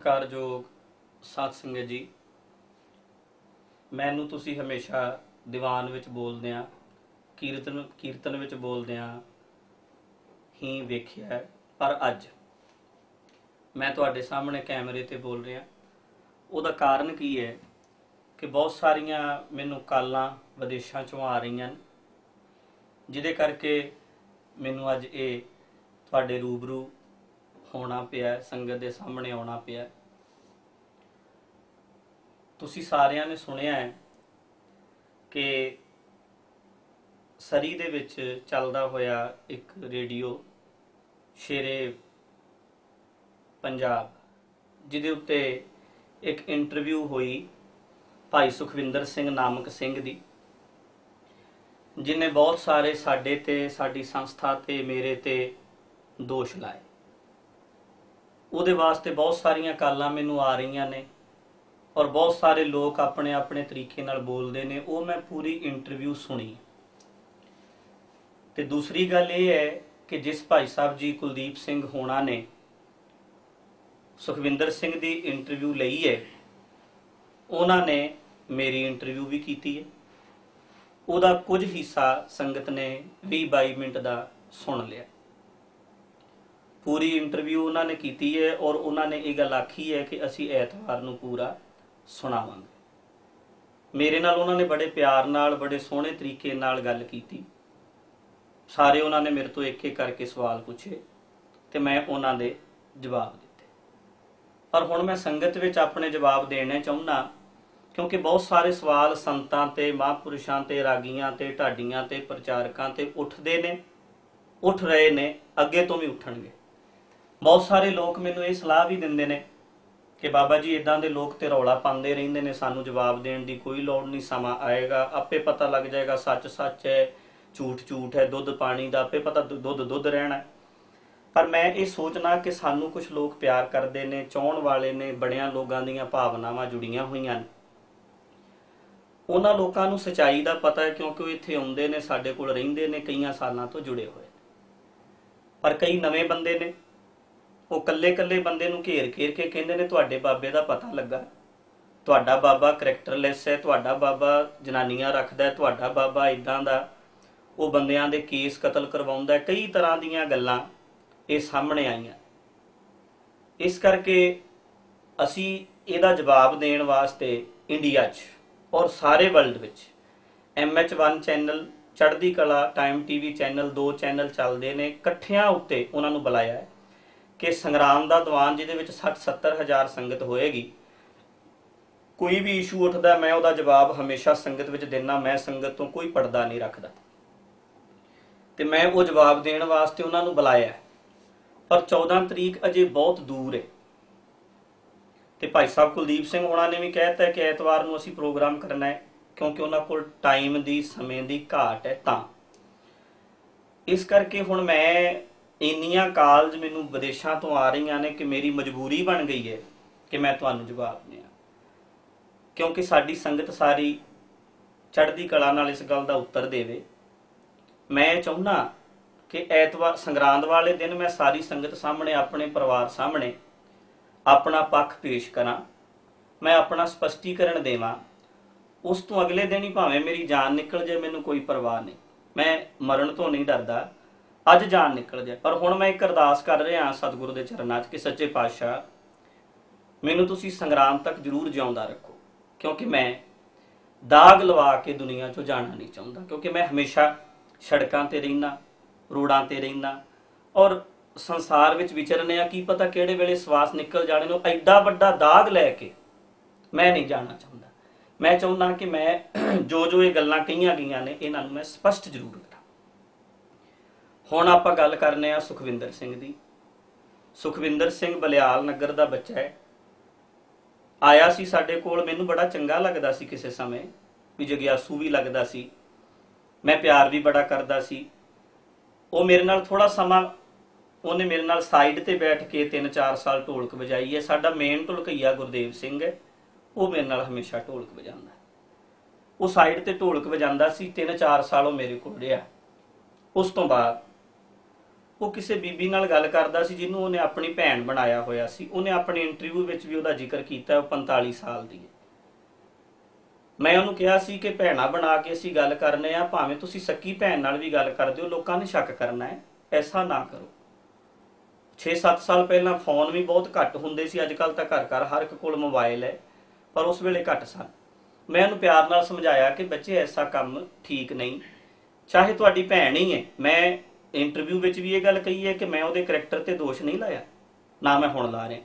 ਕਾਰਜੋਗ ਸਾਧ ਸੰਗਤ ਜੀ ਮੈਨੂੰ ਤੁਸੀਂ ਹਮੇਸ਼ਾ ਦੀਵਾਨ ਵਿੱਚ ਬੋਲਦਿਆਂ, ਕੀਰਤਨ ਕੀਰਤਨ ਵਿੱਚ ਬੋਲਦਿਆਂ ਹੀ ਵੇਖਿਆ ਹੈ। ਪਰ ਅੱਜ ਮੈਂ ਤੁਹਾਡੇ ਸਾਹਮਣੇ ਕੈਮਰੇ ਤੇ ਬੋਲ ਰਿਹਾ ਉਹਦਾ ਕਾਰਨ ਕੀ ਹੈ ਕਿ ਬਹੁਤ ਸਾਰੀਆਂ ਮੈਨੂੰ ਕਾਲਾਂ ਵਿਦੇਸ਼ਾਂ ਚੋਂ ਆ ਰਹੀਆਂ ਨੇ ਜਿਹਦੇ ਕਰਕੇ ਮੈਨੂੰ ਅੱਜ ਇਹ ਤੁਹਾਡੇ ਰੂਬਰੂ ਹੋਣਾ ਪਿਆ ਸੰਗਤ ਦੇ ਸਾਹਮਣੇ ਆਉਣਾ ਪਿਆ ਤੁਸੀਂ ਸਾਰਿਆਂ ਨੇ ਸੁਣਿਆ ਹੈ ਕਿ ਸਰੀ ਦੇ ਵਿੱਚ ਚੱਲਦਾ ਹੋਇਆ ਇੱਕ ਰੇਡੀਓ ਸ਼ੇਰੇ ਪੰਜਾਬ, ਜਿਹਦੇ ਉੱਤੇ ਇੱਕ ਇੰਟਰਵਿਊ ਹੋਈ ਭਾਈ ਸੁਖਵਿੰਦਰ ਸਿੰਘ ਨਾਮਕ ਸਿੰਘ ਦੀ ਜਿਨੇ ਬਹੁਤ ਸਾਰੇ ਸਾਡੇ ਤੇ, ਸਾਡੀ ਸੰਸਥਾ ਤੇ, ਮੇਰੇ ਤੇ ਦੋਸ਼ ਲਾਏ। ਉਹਦੇ ਵਾਸਤੇ ਬਹੁਤ ਸਾਰੀਆਂ ਕਾਲਾਂ ਮੈਨੂੰ ਆ ਰਹੀਆਂ ਨੇ ਔਰ ਬਹੁਤ ਸਾਰੇ ਲੋਕ ਆਪਣੇ ਆਪਣੇ ਤਰੀਕੇ ਨਾਲ ਬੋਲਦੇ ਨੇ, ਉਹ ਮੈਂ ਪੂਰੀ ਇੰਟਰਵਿਊ ਸੁਣੀ। ਤੇ ਦੂਸਰੀ ਗੱਲ ਇਹ ਹੈ ਕਿ ਜਿਸ ਭਾਈ ਸਾਹਿਬ ਜੀ ਕੁਲਦੀਪ ਸਿੰਘ ਹੋਣਾ ਨੇ, ਸੁਖਵਿੰਦਰ ਸਿੰਘ ਦੀ ਇੰਟਰਵਿਊ ਲਈ ਹੈ, ਉਹਨਾਂ ਨੇ ਮੇਰੀ ਇੰਟਰਵਿਊ ਵੀ ਕੀਤੀ ਹੈ। ਉਹਦਾ ਕੁਝ ਹਿੱਸਾ ਸੰਗਤ ਨੇ 20-22 ਮਿੰਟ ਦਾ ਸੁਣ ਲਿਆ। ਪੂਰੀ ਇੰਟਰਵਿਊ ਉਹਨਾਂ ਨੇ ਕੀਤੀ ਹੈ ਔਰ ਉਹਨਾਂ ਨੇ ਇਹ ਗੱਲ ਆਖੀ ਹੈ ਕਿ ਅਸੀਂ ਐਤਵਾਰ ਨੂੰ ਪੂਰਾ ਸੁਣਾਵਾਂਗੇ। ਮੇਰੇ ਨਾਲ ਉਹਨਾਂ ਨੇ ਬੜੇ ਪਿਆਰ ਨਾਲ, ਬੜੇ ਸੋਹਣੇ ਤਰੀਕੇ ਨਾਲ ਗੱਲ ਕੀਤੀ। ਸਾਰੇ ਉਹਨਾਂ ਨੇ ਮੇਰੇ ਤੋਂ ਇੱਕ ਇੱਕ ਕਰਕੇ ਸਵਾਲ ਪੁੱਛੇ ਤੇ ਮੈਂ ਉਹਨਾਂ ਦੇ ਜਵਾਬ ਦਿੱਤੇ। ਪਰ ਹੁਣ ਮੈਂ ਸੰਗਤ ਵਿੱਚ ਆਪਣੇ ਜਵਾਬ ਦੇਣੇ ਚਾਹੁੰਦਾ ਕਿਉਂਕਿ ਬਹੁਤ ਸਾਰੇ ਸਵਾਲ ਸੰਤਾਂ ਤੇ, ਮਹਾਂਪੁਰਸ਼ਾਂ ਤੇ, ਰਾਗੀਆਂ ਤੇ, ਢਾਡੀਆਂ ਤੇ, ਪ੍ਰਚਾਰਕਾਂ ਤੇ ਉੱਠਦੇ ਨੇ, ਉੱਠ ਰਹੇ ਨੇ, ਅੱਗੇ ਤੋਂ ਵੀ ਉੱਠਣਗੇ। ਬਹੁਤ ਸਾਰੇ ਲੋਕ ਮੈਨੂੰ ਇਹ ਸਲਾਹ ਵੀ ਦਿੰਦੇ ਨੇ ਕਿ ਬਾਬਾ ਜੀ ਇਦਾਂ ਦੇ ਲੋਕ ਤੇ ਰੌਲਾ ਪਾਉਂਦੇ ਰਹਿੰਦੇ ਨੇ, ਸਾਨੂੰ ਜਵਾਬ ਦੇਣ ਦੀ ਕੋਈ ਲੋੜ ਨਹੀਂ, ਸਮਾਂ ਆਏਗਾ, ਆਪੇ ਪਤਾ ਲੱਗ ਜਾਏਗਾ ਸੱਚ ਸੱਚ ਹੈ ਝੂਠ ਝੂਠ ਹੈ, ਦੁੱਧ ਪਾਣੀ ਦਾ, ਆਪੇ ਪਤਾ ਦੁੱਧ ਦੁੱਧ ਰਹਿਣਾ ਪਰ ਮੈਂ ਇਹ ਸੋਚਣਾ ਕਿ ਸਾਨੂੰ ਕੁਝ ਲੋਕ ਪਿਆਰ ਕਰਦੇ ਨੇ, ਚਾਹਣ ਵਾਲੇ ਨੇ ਬੜਿਆਂ ਲੋਕਾਂ ਦੀਆਂ ਭਾਵਨਾਵਾਂ ਜੁੜੀਆਂ ਹੋਈਆਂ ਨੇ ਉਹਨਾਂ ਲੋਕਾਂ ਨੂੰ ਸਚਾਈ ਦਾ ਪਤਾ ਹੈ, ਕਿਉਂਕਿ ਉਹ ਇੱਥੇ ਆਉਂਦੇ ਨੇ, ਸਾਡੇ ਕੋਲ ਰਹਿੰਦੇ ਨੇ, ਕਈਆਂ ਸਾਲਾਂ ਤੋਂ ਜੁੜੇ ਹੋਏ ਨੇ। ਪਰ ਕਈ ਨਵੇਂ ਬੰਦੇ ਨੇ ਉਹ ਕੱਲੇ-ਕੱਲੇ ਬੰਦੇ ਨੂੰ ਘੇਰ-ਘੇਰ ਕੇ ਕਹਿੰਦੇ ਨੇ, ਤੁਹਾਡੇ ਬਾਬੇ ਦਾ ਪਤਾ ਲੱਗਾ। ਤੁਹਾਡਾ ਬਾਬਾ ਕਰੈਕਟਰਲੈਸ ਹੈ, ਤੁਹਾਡਾ ਬਾਬਾ ਜਨਾਨੀਆਂ ਰੱਖਦਾ ਹੈ, ਤੁਹਾਡਾ ਬਾਬਾ ਇਦਾਂ ਦਾ। ਉਹ ਬੰਦਿਆਂ ਦੇ ਕੇਸ ਕਤਲ ਕਰਵਾਉਂਦਾ ਹੈ, ਕਈ ਤਰ੍ਹਾਂ ਦੀਆਂ ਗੱਲਾਂ ਇਹ ਸਾਹਮਣੇ ਆਈਆਂ। ਇਸ ਕਰਕੇ ਅਸੀਂ ਇਹਦਾ ਜਵਾਬ ਦੇਣ ਵਾਸਤੇ ਇੰਡੀਆ 'ਚ ਔਰ ਸਾਰੇ ਵਰਲਡ ਵਿੱਚ MH1 channel, Chardi Kala time TV channel, ਦੋ ਚੈਨਲ ਚੱਲਦੇ ਨੇ, ਇਕੱਠਿਆਂ ਉੱਤੇ ਉਹਨਾਂ ਨੂੰ ਬੁਲਾਇਆ ਹੈ। ਕਿ ਸੰਗਰਾਮ ਦਾ ਦੀਵਾਨ ਜਿਹਦੇ ਵਿੱਚ 60 70 ਹਜ਼ਾਰ ਸੰਗਤ ਹੋਏਗੀ। ਕੋਈ ਵੀ ਇਸ਼ੂ ਉੱਠਦਾ, ਮੈਂ ਉਹਦਾ ਜਵਾਬ ਹਮੇਸ਼ਾ ਸੰਗਤ ਵਿੱਚ ਦੇਣਾ ਮੈਂ ਸੰਗਤ ਤੋਂ ਕੋਈ ਪਰਦਾ ਨਹੀਂ ਰੱਖਦਾ। ਤੇ ਮੈਂ ਉਹ ਜਵਾਬ ਦੇਣ ਵਾਸਤੇ ਉਹਨਾਂ ਨੂੰ ਬੁਲਾਇਆ। ਪਰ 14 ਤਰੀਕ ਅਜੇ ਬਹੁਤ ਦੂਰ ਹੈ ਤੇ ਭਾਈ ਸਾਹਿਬ ਕੁਲਦੀਪ ਸਿੰਘ ਉਹਨਾਂ ਨੇ ਵੀ ਕਹਿਤਾ ਹੈ ਕਿ ਐਤਵਾਰ ਨੂੰ ਅਸੀਂ ਪ੍ਰੋਗਰਾਮ ਕਰਨਾ ਹੈ ਕਿਉਂਕਿ ਉਹਨਾਂ ਕੋਲ ਟਾਈਮ ਦੀ, ਸਮੇਂ ਦੀ ਘਾਟ ਹੈ ਤਾਂ। ਇਸ ਕਰਕੇ ਹੁਣ ਮੈਂ ਇੰਨੀਆਂ ਕਾਲਜ ਮੈਨੂੰ ਵਿਦੇਸ਼ਾਂ ਤੋਂ ਆ ਰਹੀਆਂ ਨੇ ਕਿ ਮੇਰੀ ਮਜਬੂਰੀ ਬਣ ਗਈ ਹੈ ਕਿ ਮੈਂ ਤੁਹਾਨੂੰ ਜਵਾਬ ਦਿਆਂ। ਕਿਉਂਕਿ ਸਾਡੀ ਸੰਗਤ ਸਾਰੀ ਚੜ੍ਹਦੀ ਕਲਾ ਨਾਲ ਇਸ ਗੱਲ ਦਾ ਉੱਤਰ ਦੇਵੇ। ਮੈਂ ਚਾਹੁੰਦਾ ਕਿ ਐਤਵਾਰ, ਸੰਗਰਾਂਦ ਵਾਲੇ ਦਿਨ ਮੈਂ ਸਾਰੀ ਸੰਗਤ ਸਾਹਮਣੇ, ਆਪਣੇ ਪਰਿਵਾਰ ਸਾਹਮਣੇ ਆਪਣਾ ਪੱਖ ਪੇਸ਼ ਕਰਾਂ। ਮੈਂ ਆਪਣਾ ਸਪਸ਼ਟੀਕਰਨ ਦੇਵਾਂ। ਉਸ ਤੋਂ ਅਗਲੇ ਦਿਨ ਹੀ ਭਾਵੇਂ ਮੇਰੀ ਜਾਨ ਨਿਕਲ ਜਾਏ, ਮੈਨੂੰ ਕੋਈ ਪਰਵਾਹ ਨਹੀਂ। ਮੈਂ ਮਰਨ ਤੋਂ ਨਹੀਂ ਡਰਦਾ। ਅੱਜ ਜਾਨ ਨਿਕਲ ਜਾਏ ਪਰ ਹੁਣ ਮੈਂ ਇੱਕ ਅਰਦਾਸ ਕਰ ਰਿਹਾ ਸਤਿਗੁਰੂ ਦੇ ਚਰਨਾਂ 'ਚ ਕਿ ਸੱਚੇ ਪਾਤਸ਼ਾਹ, ਮੈਨੂੰ ਤੁਸੀਂ ਸੰਗਰਾਮ ਤੱਕ ਜ਼ਰੂਰ ਜਿਉਂਦਾ ਰੱਖੋ। ਕਿਉਂਕਿ ਮੈਂ ਦਾਗ ਲਵਾ ਕੇ ਦੁਨੀਆ 'ਚੋਂ ਜਾਣਾ ਨਹੀਂ ਚਾਹੁੰਦਾ। ਕਿਉਂਕਿ ਮੈਂ ਹਮੇਸ਼ਾ ਸੜਕਾਂ ਤੇ ਰਹਿਣਾ ਰੋਡਾਂ ਤੇ ਰਹਿਣਾ ਔਰ ਸੰਸਾਰ ਵਿੱਚ ਵਿਚਰਨੇ ਆ, ਕੀ ਪਤਾ ਕਿਹੜੇ ਵੇਲੇ ਸਵਾਸ ਨਿਕਲ ਜਾਣੇ ਨੂੰ ਐਡਾ ਵੱਡਾ ਦਾਗ ਲੈ ਕੇ ਮੈਂ ਨਹੀਂ ਜਾਣਾ ਚਾਹੁੰਦਾ। ਮੈਂ ਚਾਹੁੰਦਾ ਕਿ ਮੈਂ ਜੋ ਜੋ ਇਹ ਗੱਲਾਂ ਕਹੀਆਂ ਗਈਆਂ ਨੇ, ਇਹਨਾਂ ਨੂੰ ਮੈਂ ਸਪਸ਼ਟ ਜ਼ਰੂਰ ਹੁਣ ਆਪਾਂ ਗੱਲ ਕਰਨੇ ਆ ਸੁਖਵਿੰਦਰ ਸਿੰਘ ਦੀ। ਸੁਖਵਿੰਦਰ ਸਿੰਘ ਬਲਿਆਲ ਨਗਰ ਦਾ ਬੱਚਾ ਹੈ। ਆਇਆ ਸੀ ਸਾਡੇ ਕੋਲ, ਮੈਨੂੰ ਬੜਾ ਚੰਗਾ ਲੱਗਦਾ ਸੀ ਕਿਸੇ ਸਮੇਂ, ਵੀ ਜਗਿਆਸੂ ਵੀ ਲੱਗਦਾ ਸੀ। ਮੈਂ ਪਿਆਰ ਵੀ ਬੜਾ ਕਰਦਾ ਸੀ। ਉਹ ਮੇਰੇ ਨਾਲ ਥੋੜਾ ਸਮਾਂ, ਉਹਨੇ ਮੇਰੇ ਨਾਲ ਸਾਈਡ ਤੇ ਬੈਠ ਕੇ 3-4 ਸਾਲ ਢੋਲਕ ਵਜਾਈ ਹੈ। ਸਾਡਾ ਮੇਨ ਢੋਲਕਈਆ ਗੁਰਦੇਵ ਸਿੰਘ ਹੈ। ਉਹ ਮੇਰੇ ਨਾਲ ਹਮੇਸ਼ਾ ਢੋਲਕ ਵਜਾਉਂਦਾ ਉਹ ਸਾਈਡ ਤੇ ਢੋਲਕ ਵਜਾਉਂਦਾ ਸੀ। 3-4 ਸਾਲ ਉਹ ਮੇਰੇ ਕੋਲ ਰਿਹਾ। ਉਸ ਤੋਂ ਬਾਅਦ ਉਹ ਕਿਸੇ ਬੀਬੀ ਨਾਲ ਗੱਲ ਕਰਦਾ ਸੀ ਜਿਹਨੂੰ ਉਹਨੇ ਆਪਣੀ ਭੈਣ ਬਣਾਇਆ ਹੋਇਆ ਸੀ। ਉਹਨੇ ਆਪਣੇ ਇੰਟਰਵਿਊ ਵਿੱਚ ਵੀ ਉਹਦਾ ਜ਼ਿਕਰ ਕੀਤਾ, ਉਹ 45 ਸਾਲ ਦੀ ਹੈ। ਮੈਂ ਉਹਨੂੰ ਕਿਹਾ ਸੀ ਕਿ ਭੈਣਾ ਬਣਾ ਕੇ ਅਸੀਂ ਗੱਲ ਕਰਨੇ ਆ, ਭਾਵੇਂ ਤੁਸੀਂ ਸੱਕੀ ਭੈਣ ਨਾਲ ਵੀ ਗੱਲ ਕਰਦੇ ਹੋ, ਲੋਕਾਂ ਨੇ ਸ਼ੱਕ ਕਰਨਾ ਹੈ, ਐਸਾ ਨਾ ਕਰੋ। 6-7 ਸਾਲ ਪਹਿਲਾਂ ਫੋਨ ਵੀ ਬਹੁਤ ਘੱਟ ਹੁੰਦੇ ਸੀ ਅੱਜ ਕੱਲ ਤਾਂ ਘਰ ਘਰ ਹਰ ਇੱਕ ਕੋਲ ਮੋਬਾਈਲ ਹੈ, ਪਰ ਉਸ ਵੇਲੇ ਘੱਟ ਸਨ। ਮੈਂ ਉਹਨੂੰ ਪਿਆਰ ਨਾਲ ਸਮਝਾਇਆ ਕਿ ਬੱਚੇ, ਐਸਾ ਕੰਮ ਠੀਕ ਨਹੀਂ। ਚਾਹੇ ਤੁਹਾਡੀ ਭੈਣ ਹੀ ਹੈ, ਮੈਂ ਇੰਟਰਵਿਊ ਵਿੱਚ ਵੀ ਇਹ ਗੱਲ ਕਹੀ ਹੈ ਕਿ ਮੈਂ ਉਹਦੇ ਕੈਰੈਕਟਰ ਤੇ ਦੋਸ਼ ਨਹੀਂ ਲਾਇਆ, ਨਾ ਮੈਂ ਹੁਣ ਲਾ ਰਿਹਾ।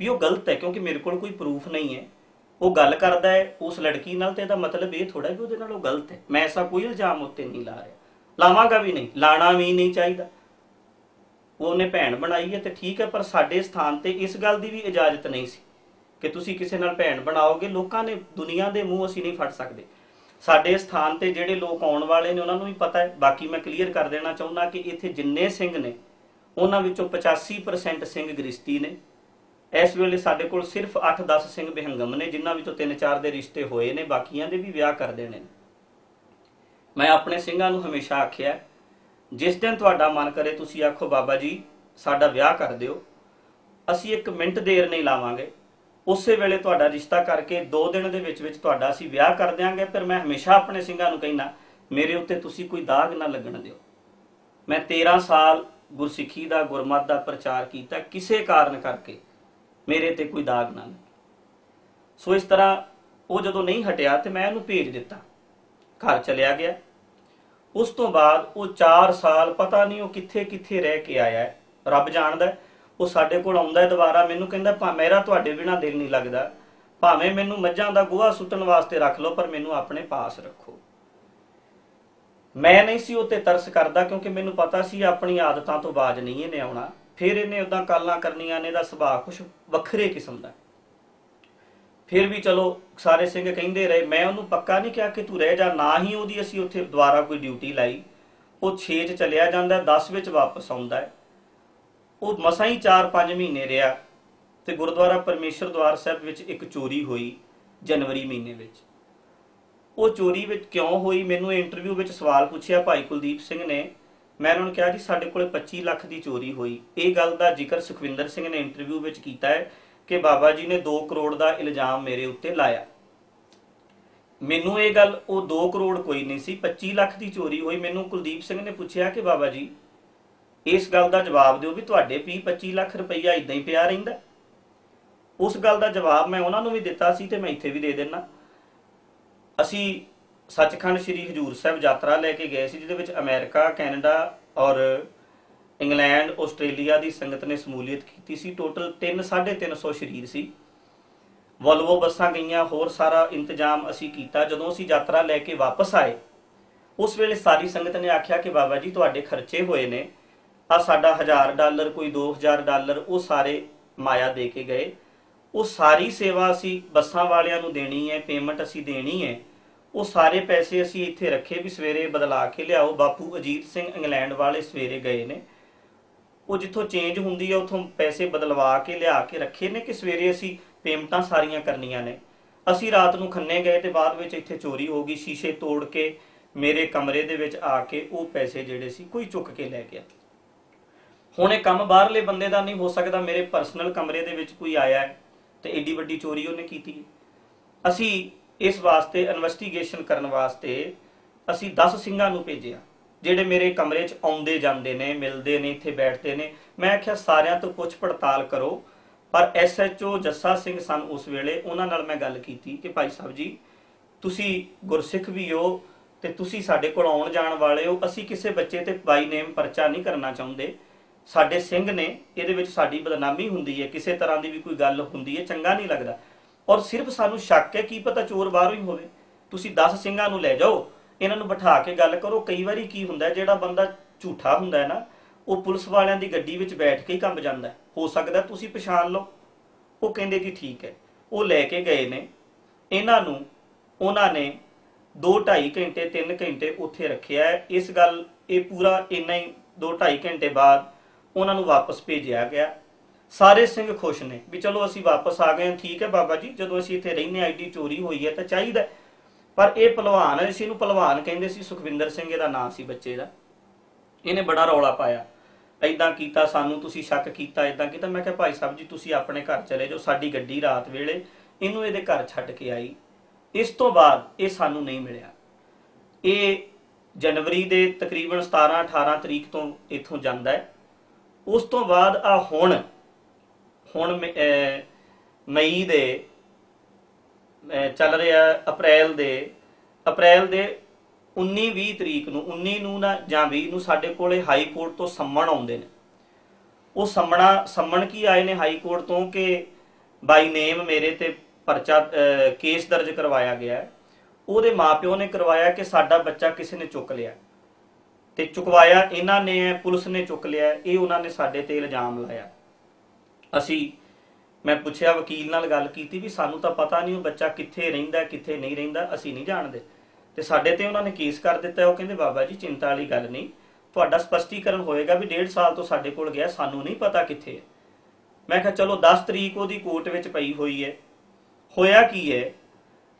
ਵੀ ਉਹ ਗਲਤ ਹੈ, ਕਿਉਂਕਿ ਮੇਰੇ ਕੋਲ ਕੋਈ ਪ੍ਰੂਫ ਨਹੀਂ ਹੈ। ਉਹ ਗੱਲ ਕਰਦਾ ਹੈ, ਉਸ ਲੜਕੀ ਨਾਲ ਤੇ ਇਹਦਾ ਮਤਲਬ ਇਹ ਥੋੜਾ ਕਿ ਉਹਦੇ ਨਾਲ ਉਹ ਗਲਤ ਹੈ। ਮੈਂ ਐਸਾ ਕੋਈ ਇਲਜ਼ਾਮ ਉੱਤੇ ਨਹੀਂ ਲਾ ਰਿਹਾ। ਲਾਵਾਂਗਾ ਵੀ ਨਹੀਂ, ਲਾਣਾ ਵੀ ਨਹੀਂ ਚਾਹੀਦਾ। ਉਹਨੇ ਭੈਣ ਬਣਾਈ ਹੈ ਤੇ ਠੀਕ ਹੈ, ਪਰ ਸਾਡੇ ਸਥਾਨ ਤੇ ਇਸ ਗੱਲ ਦੀ ਵੀ ਇਜਾਜ਼ਤ ਨਹੀਂ ਸੀ ਕਿ ਤੁਸੀਂ ਕਿਸੇ ਨਾਲ ਭੈਣ ਬਣਾਓਗੇ। ਲੋਕਾਂ ਨੇ ਦੁਨੀਆ ਦੇ ਮੂੰਹ ਅਸੀਂ ਨਹੀਂ ਫੜ ਸਕਦੇ। ਸਾਡੇ ਸਥਾਨ ਤੇ ਜਿਹੜੇ ਲੋਕ ਆਉਣ ਵਾਲੇ ਨੇ, ਉਹਨਾਂ ਨੂੰ ਵੀ ਪਤਾ ਹੈ। ਬਾਕੀ ਮੈਂ ਕਲੀਅਰ ਕਰ ਦੇਣਾ ਚਾਹੁੰਦਾ ਕਿ ਇੱਥੇ ਜਿੰਨੇ ਸਿੰਘ ਨੇ, ਉਹਨਾਂ ਵਿੱਚੋਂ 85% ਸਿੰਘ ਗ੍ਰਿਸ਼ਤੀ ਨੇ। ਇਸ ਵੇਲੇ ਸਾਡੇ ਕੋਲ ਸਿਰਫ 8-10 ਸਿੰਘ ਬਿਹੰਗਮ ਨੇ, ਜਿਨ੍ਹਾਂ ਵਿੱਚੋਂ 3-4 ਦੇ ਰਿਸ਼ਤੇ ਹੋਏ ਨੇ, ਬਾਕੀਆਂ ਦੇ ਵੀ ਵਿਆਹ ਕਰ ਦੇਣੇ ਨੇ। ਮੈਂ ਆਪਣੇ ਸਿੰਘਾਂ ਨੂੰ ਹਮੇਸ਼ਾ ਆਖਿਆ ਜਿਸ ਦਿਨ ਤੁਹਾਡਾ ਮਨ ਕਰੇ, ਤੁਸੀਂ ਆਖੋ, ਬਾਬਾ ਜੀ, ਸਾਡਾ ਵਿਆਹ ਕਰ ਦਿਓ। ਅਸੀਂ ਇੱਕ ਮਿੰਟ ਦੇਰ ਨਹੀਂ ਲਾਵਾਂਗੇ। ਉਸੇ ਵੇਲੇ ਤੁਹਾਡਾ ਰਿਸ਼ਤਾ ਕਰਕੇ 2 ਦਿਨ ਦੇ ਵਿੱਚ ਵਿੱਚ ਤੁਹਾਡਾ ਅਸੀਂ ਵਿਆਹ ਕਰ ਦਿਆਂਗੇ ਪਰ ਮੈਂ ਹਮੇਸ਼ਾ ਆਪਣੇ ਸਿੰਘਾਂ ਨੂੰ ਕਹਿੰਦਾ, ਮੇਰੇ ਉੱਤੇ ਤੁਸੀਂ ਕੋਈ ਦਾਗ ਨਾ ਲੱਗਣ ਦਿਓ। ਮੈਂ 13 ਸਾਲ ਗੁਰਸਿੱਖੀ ਦਾ, ਗੁਰਮਤ ਦਾ ਪ੍ਰਚਾਰ ਕੀਤਾ ਕਿਸੇ ਕਾਰਨ ਕਰਕੇ ਮੇਰੇ ਤੇ ਕੋਈ ਦਾਗ ਨਾ ਲੱਗੇ। ਸੋ ਇਸ ਤਰ੍ਹਾਂ ਉਹ ਜਦੋਂ ਨਹੀਂ ਹਟਿਆ ਤੇ ਮੈਂ ਉਹਨੂੰ ਭੇਜ ਦਿੱਤਾ। ਘਰ ਚਲਿਆ ਗਿਆ। ਉਸ ਤੋਂ ਬਾਅਦ ਉਹ 4 ਸਾਲ ਪਤਾ ਨਹੀਂ ਉਹ ਕਿੱਥੇ ਕਿੱਥੇ ਰਹਿ ਕੇ ਆਇਆ। ਰੱਬ ਜਾਣਦਾ ਉਹ ਸਾਡੇ ਕੋਲ ਆਉਂਦਾ ਹੈ ਦੁਬਾਰਾ, ਮੈਨੂੰ ਕਹਿੰਦਾ ਭਾ ਮੇਰਾ ਤੁਹਾਡੇ ਬਿਨਾ ਦਿਲ ਨਹੀਂ ਲੱਗਦਾ, ਭਾਵੇਂ ਮੈਨੂੰ ਮੱਝਾਂ ਦਾ ਗੋਹਾ ਸੁੱਟਣ ਵਾਸਤੇ ਰੱਖ ਲਓ, ਪਰ ਮੈਨੂੰ ਆਪਣੇ ਪਾਸ ਰੱਖੋ। ਮੈਂ ਨਹੀਂ ਸੀ ਉੱਤੇ ਤਰਸ ਕਰਦਾ, ਕਿਉਂਕਿ ਮੈਨੂੰ ਪਤਾ ਸੀ ਆਪਣੀ ਆਦਤਾਂ ਤੋਂ ਬਾਜ ਨਹੀਂ ਇਹਨੇ ਆਉਣਾ। ਫਿਰ ਇਹਨੇ ਉਦਾਂ ਕਾਲਾਂ ਕਰਨੀਆਂ ਨੇ ਦਾ ਸੁਭਾਅ ਕੁਝ ਵੱਖਰੇ ਕਿਸਮ ਦਾ। ਫਿਰ ਵੀ ਚਲੋ, ਸਾਰੇ ਸਿੰਘ ਕਹਿੰਦੇ ਰਹੇ, ਮੈਂ ਉਹਨੂੰ ਪੱਕਾ ਨਹੀਂ ਕਿਹਾ ਕਿ ਤੂੰ ਰਹਿ ਜਾ, ਨਾ ਹੀ ਉਹਦੀ ਅਸੀਂ ਉੱਥੇ ਦੁਬਾਰਾ ਕੋਈ ਡਿਊਟੀ ਲਾਈ। ਉਹ 6 ਚ ਚਲਿਆ ਜਾਂਦਾ 10 ਵਿੱਚ ਵਾਪਸ ਆਉਂਦਾ ਹੈ। ਉਹ ਮਸਾਂ ਹੀ 4-5 ਮਹੀਨੇ ਰਿਹਾ ਤੇ ਗੁਰਦੁਆਰਾ ਪਰਮੇਸ਼ਰ ਦਵਾਰ ਸਾਹਿਬ ਵਿੱਚ ਇੱਕ ਚੋਰੀ ਹੋਈ ਜਨਵਰੀ ਮਹੀਨੇ ਵਿੱਚ। ਉਹ ਚੋਰੀ ਵਿੱਚ ਕਿਉਂ ਹੋਈ? ਮੈਨੂੰ ਇੰਟਰਵਿਊ ਵਿੱਚ ਸਵਾਲ ਪੁੱਛਿਆ ਭਾਈ ਕੁਲਦੀਪ ਸਿੰਘ ਨੇ। ਮੈਂ ਉਹਨਾਂ ਨੂੰ ਕਿਹਾ ਜੀ, ਸਾਡੇ ਕੋਲੇ 25 ਲੱਖ ਦੀ ਚੋਰੀ ਹੋਈ। ਇਹ ਗੱਲ ਦਾ ਜ਼ਿਕਰ ਸੁਖਵਿੰਦਰ ਸਿੰਘ ਨੇ ਇੰਟਰਵਿਊ ਵਿੱਚ ਕੀਤਾ ਹੈ ਕਿ ਬਾਬਾ ਜੀ ਨੇ 2 ਕਰੋੜ ਦਾ ਇਲਜ਼ਾਮ ਮੇਰੇ ਉੱਤੇ ਲਾਇਆ। ਮੈਨੂੰ ਇਹ ਗੱਲ, ਉਹ 2 ਕਰੋੜ ਕੋਈ ਨਹੀਂ ਸੀ 25 ਲੱਖ ਦੀ ਚੋਰੀ ਹੋਈ। ਮੈਨੂੰ ਕੁਲਦੀਪ ਸਿੰਘ ਨੇ ਪੁੱਛਿਆ ਕਿ ਬਾਬਾ ਜੀ ਇਸ ਗੱਲ ਦਾ ਜਵਾਬ ਦਿਓ ਵੀ ਤੁਹਾਡੇ ਵੀ 25 ਲੱਖ ਰੁਪਈਆ ਇਦਾਂ ਹੀ ਪਿਆ ਰਹਿੰਦਾ। ਉਸ ਗੱਲ ਦਾ ਜਵਾਬ ਮੈਂ ਉਹਨਾਂ ਨੂੰ ਵੀ ਦਿੱਤਾ ਸੀ ਤੇ ਮੈਂ ਇੱਥੇ ਵੀ ਦੇ ਦੇਣਾ ਅਸੀਂ ਸੱਚਖੰਡ ਸ੍ਰੀ ਹਜੂਰ ਸਾਹਿਬ ਯਾਤਰਾ ਲੈ ਕੇ ਗਏ ਸੀ, ਜਿਹਦੇ ਵਿੱਚ ਅਮਰੀਕਾ, ਕੈਨੇਡਾ ਔਰ ਇੰਗਲੈਂਡ, ਆਸਟ੍ਰੇਲੀਆ ਦੀ ਸੰਗਤ ਨੇ ਸਮੂਲੀਅਤ ਕੀਤੀ ਸੀ। ਟੋਟਲ 3 350 ਸ਼ਰੀਰ ਸੀ। ਵੋਲਵੋ ਬੱਸਾਂ ਗਈਆਂ, ਹੋਰ ਸਾਰਾ ਇੰਤਜ਼ਾਮ ਅਸੀਂ ਕੀਤਾ। ਜਦੋਂ ਅਸੀਂ ਯਾਤਰਾ ਲੈ ਕੇ ਵਾਪਸ ਆਏ, ਉਸ ਵੇਲੇ ਸਾਰੀ ਸੰਗਤ ਨੇ ਆਖਿਆ ਕਿ ਬਾਬਾ ਜੀ, ਤੁਹਾਡੇ ਖਰਚੇ ਹੋਏ ਨੇ। ਆ ਸਾਡਾ 1000 ਡਾਲਰ, ਕੋਈ 2000 ਡਾਲਰ, ਉਹ ਸਾਰੇ ਮਾਇਆ ਦੇ ਕੇ ਗਏ। ਉਹ ਸਾਰੀ ਸੇਵਾ ਅਸੀਂ ਬੱਸਾਂ ਵਾਲਿਆਂ ਨੂੰ ਦੇਣੀ ਹੈ ਪੇਮੈਂਟ ਅਸੀਂ ਦੇਣੀ ਹੈ। ਉਹ ਸਾਰੇ ਪੈਸੇ ਅਸੀਂ ਇੱਥੇ ਰੱਖੇ ਵੀ ਸਵੇਰੇ ਬਦਲਾ ਕੇ ਲਿਆਓ। ਬਾਪੂ ਅਜੀਤ ਸਿੰਘ ਇੰਗਲੈਂਡ ਵਾਲੇ ਸਵੇਰੇ ਗਏ ਨੇ। ਉਹ ਜਿੱਥੋਂ ਚੇਂਜ ਹੁੰਦੀ ਹੈ, ਉਥੋਂ ਪੈਸੇ ਬਦਲਵਾ ਕੇ, ਲਿਆ ਕੇ ਰੱਖੇ ਨੇ ਕਿ ਸਵੇਰੇ ਅਸੀਂ ਪੇਮੈਂਟਾਂ ਸਾਰੀਆਂ ਕਰਨੀਆਂ ਨੇ। ਅਸੀਂ ਰਾਤ ਨੂੰ ਖੰਨੇ ਗਏ ਤੇ ਬਾਅਦ ਵਿੱਚ ਇੱਥੇ ਚੋਰੀ ਹੋ ਗਈ। ਸ਼ੀਸ਼ੇ ਤੋੜ ਕੇ ਮੇਰੇ ਕਮਰੇ ਦੇ ਵਿੱਚ ਆ ਕੇ ਉਹ ਪੈਸੇ ਜਿਹੜੇ ਸੀ, ਕੋਈ ਚੁੱਕ ਕੇ ਲੈ ਗਿਆ। ਹੁਣ ਇਹ ਕੰਮ ਬਾਹਰਲੇ ਬੰਦੇ ਦਾ ਨਹੀਂ ਹੋ ਸਕਦਾ, ਮੇਰੇ ਪਰਸਨਲ ਕਮਰੇ ਦੇ ਵਿੱਚ ਕੋਈ ਆਇਆ ਹੈ ਤੇ ਏਡੀ ਵੱਡੀ ਚੋਰੀ ਉਹਨੇ ਕੀਤੀ ਹੈ। ਅਸੀਂ ਇਸ ਵਾਸਤੇ ਇਨਵੈਸਟੀਗੇਸ਼ਨ ਕਰਨ ਵਾਸਤੇ ਅਸੀਂ 10 ਸਿੰਘਾਂ ਨੂੰ ਭੇਜਿਆ, ਜਿਹੜੇ ਮੇਰੇ ਕਮਰੇ 'ਚ ਆਉਂਦੇ ਜਾਂਦੇ ਨੇ, ਮਿਲਦੇ ਨੇ, ਇੱਥੇ ਬੈਠਦੇ ਨੇ। ਮੈਂ ਆਖਿਆ, ਸਾਰਿਆਂ ਤੋਂ ਪੁੱਛ ਪੜਤਾਲ ਕਰੋ, ਪਰ ਐਸਐਚਓ ਜੱਸਾ ਸਿੰਘ ਸਨ ਉਸ ਵੇਲੇ ਉਹਨਾਂ ਨਾਲ ਮੈਂ ਗੱਲ ਕੀਤੀ ਕਿ ਭਾਈ ਸਾਹਿਬ ਜੀ, ਤੁਸੀਂ ਗੁਰਸਿੱਖ ਵੀ ਹੋ ਤੇ ਤੁਸੀਂ ਸਾਡੇ ਕੋਲ ਆਉਣ ਜਾਣ ਵਾਲੇ ਹੋ। ਅਸੀਂ ਕਿਸੇ ਬੱਚੇ ਤੇ ਬਾਈ ਨੇਮ ਪਰਚਾ ਨਹੀਂ ਕਰਨਾ ਚਾਹੁੰਦੇ। ਸਾਡੇ ਸਿੰਘ ਨੇ ਇਹਦੇ ਵਿੱਚ ਸਾਡੀ ਬਦਨਾਮੀ ਹੁੰਦੀ ਹੈ, ਕਿਸੇ ਤਰ੍ਹਾਂ ਦੀ ਵੀ ਕੋਈ ਗੱਲ ਹੁੰਦੀ ਹੈ, ਚੰਗਾ ਨਹੀਂ ਲੱਗਦਾ। ਔਰ ਸਿਰਫ ਸਾਨੂੰ ਸ਼ੱਕ ਹੈ, ਕੀ ਪਤਾ ਚੋਰ ਬਾਹਰੋਂ ਹੀ ਹੋਵੇ। ਤੁਸੀਂ 10 ਸਿੰਘਾਂ ਨੂੰ ਲੈ ਜਾਓ, ਇਹਨਾਂ ਨੂੰ ਬਿਠਾ ਕੇ ਗੱਲ ਕਰੋ, ਕਈ ਵਾਰੀ ਕੀ ਹੁੰਦਾ ਜਿਹੜਾ ਬੰਦਾ ਝੂਠਾ ਹੁੰਦਾ ਹੈ ਨਾ, ਉਹ ਪੁਲਿਸ ਵਾਲਿਆਂ ਦੀ ਗੱਡੀ ਵਿੱਚ ਬੈਠ ਕੇ ਹੀ ਕੰਬ ਜਾਂਦਾ ਹੋ। ਸਕਦਾ ਤੁਸੀਂ ਪਛਾਣ ਲਓ। ਉਹ ਕਹਿੰਦੇ ਜੀ ਠੀਕ ਹੈ। ਉਹ ਲੈ ਕੇ ਗਏ ਨੇ। ਇਹਨਾਂ ਨੂੰ, ਉਹਨਾਂ ਨੇ 2 2.5 ਘੰਟੇ 3 ਘੰਟੇ ਉੱਥੇ ਰੱਖਿਆ ਇਸ ਗੱਲ, ਇਹ ਪੂਰਾ ਇੰਨਾ ਹੀ 2 2.5 ਘੰਟੇ ਬਾਅਦ ਉਹਨਾਂ ਨੂੰ ਵਾਪਸ ਭੇਜਿਆ ਗਿਆ। ਸਾਰੇ ਸਿੰਘ ਖੁਸ਼ ਨੇ ਵੀ ਚਲੋ ਅਸੀਂ ਵਾਪਸ ਆ ਗਏ ਹਾਂ, ਠੀਕ ਹੈ ਬਾਬਾ ਜੀ, ਜਦੋਂ ਅਸੀਂ ਇੱਥੇ ਰਹਿੰਦੇ ਆਈਡੀ ਚੋਰੀ ਹੋਈ ਹੈ ਤਾਂ ਚਾਹੀਦਾ ਪਰ ਇਹ ਪਹਿਲਵਾਨ ਹੈ, ਅਸੀਂ ਇਹਨੂੰ ਪਹਿਲਵਾਨ ਕਹਿੰਦੇ ਸੀ, ਸੁਖਵਿੰਦਰ ਸਿੰਘ, ਇਹਦਾ ਨਾਂ ਸੀ ਬੱਚੇ ਦਾ। ਇਹਨੇ ਬੜਾ ਰੌਲਾ ਪਾਇਆ। ਐਦਾਂ ਕੀਤਾ, ਸਾਨੂੰ ਤੁਸੀਂ ਸ਼ੱਕ ਕੀਤਾ ਐਦਾਂ ਕੀਤਾ। ਮੈਂ ਕਿਹਾ, ਭਾਈ ਸਾਹਿਬ ਜੀ, ਤੁਸੀਂ ਆਪਣੇ ਘਰ ਚਲੇ ਜਾਓ, ਸਾਡੀ ਗੱਡੀ ਰਾਤ ਵੇਲੇ ਇਹਨੂੰ ਇਹਦੇ ਘਰ ਛੱਡ ਕੇ ਆਈ। ਇਸ ਤੋਂ ਬਾਅਦ ਇਹ ਸਾਨੂੰ ਨਹੀਂ ਮਿਲਿਆ। ਇਹ ਜਨਵਰੀ ਦੇ ਤਕਰੀਬਨ 17 18 ਤਰੀਕ ਤੋਂ ਇੱਥੋਂ ਜਾਂਦਾ ਹੈ। ਉਸ ਤੋਂ ਬਾਅਦ ਆ ਹੁਣ ਹੁਣ ਮਈ ਦੇ ਚੱਲ ਰਿਹਾ ਅਪ੍ਰੈਲ ਦੇ ਅਪ੍ਰੈਲ ਦੇ 19 20 ਤਰੀਕ ਨੂੰ 19 ਨੂੰ ਨਾ ਜਾਂ 20 ਨੂੰ ਸਾਡੇ ਕੋਲੇ ਹਾਈ ਕੋਰਟ ਤੋਂ ਸੰਮਣ ਆਉਂਦੇ ਨੇ। ਉਹ ਸੰਮਣਾ, ਸੰਮਣ ਕੀ ਆਏ ਨੇ ਹਾਈ ਕੋਰਟ ਤੋਂ ਕਿ ਬਾਈ ਨੇਮ ਮੇਰੇ ਤੇ ਪਰਚਾ ਕੇਸ ਦਰਜ ਕਰਵਾਇਆ ਗਿਆ ਹੈ। ਉਹਦੇ ਮਾਪਿਓ ਨੇ ਕਰਵਾਇਆ ਕਿ ਸਾਡਾ ਬੱਚਾ ਕਿਸੇ ਨੇ ਚੁੱਕ ਲਿਆ। ਤੇ ਚੁਕਵਾਇਆ, ਇਹਨਾਂ ਨੇ, ਪੁਲਿਸ ਨੇ ਚੁੱਕ ਲਿਆ, ਇਹ ਉਹਨਾਂ ਨੇ ਸਾਡੇ ਤੇ ਇਲਜ਼ਾਮ ਲਾਇਆ। ਅਸੀਂ, ਮੈਂ ਪੁੱਛਿਆ, ਵਕੀਲ ਨਾਲ ਗੱਲ ਕੀਤੀ ਵੀ ਸਾਨੂੰ ਤਾਂ ਪਤਾ ਨਹੀਂ ਉਹ ਬੱਚਾ ਕਿੱਥੇ ਰਹਿੰਦਾ, ਕਿੱਥੇ ਨਹੀਂ ਰਹਿੰਦਾ, ਅਸੀਂ ਨਹੀਂ ਜਾਣਦੇ। ਤੇ ਸਾਡੇ ਤੇ ਉਹਨਾਂ ਨੇ ਕੇਸ ਕਰ ਦਿੱਤਾ, ਉਹ ਕਹਿੰਦੇ, ਬਾਬਾ ਜੀ, ਚਿੰਤਾ ਵਾਲੀ ਗੱਲ ਨਹੀਂ। ਤੁਹਾਡਾ ਸਪਸ਼ਟੀਕਰਨ ਹੋਏਗਾ ਵੀ ਡੇਢ ਸਾਲ ਤੋਂ ਸਾਡੇ ਕੋਲ ਗਿਆ, ਸਾਨੂੰ ਨਹੀਂ ਪਤਾ ਕਿੱਥੇ ਹੈ। ਮੈਂ ਕਿਹਾ, ਚਲੋ 10 ਤਰੀਕ ਉਹਦੀ ਕੋਰਟ ਵਿੱਚ ਪਈ ਹੋਈ ਹੈ। ਹੋਇਆ ਕੀ ਹੈ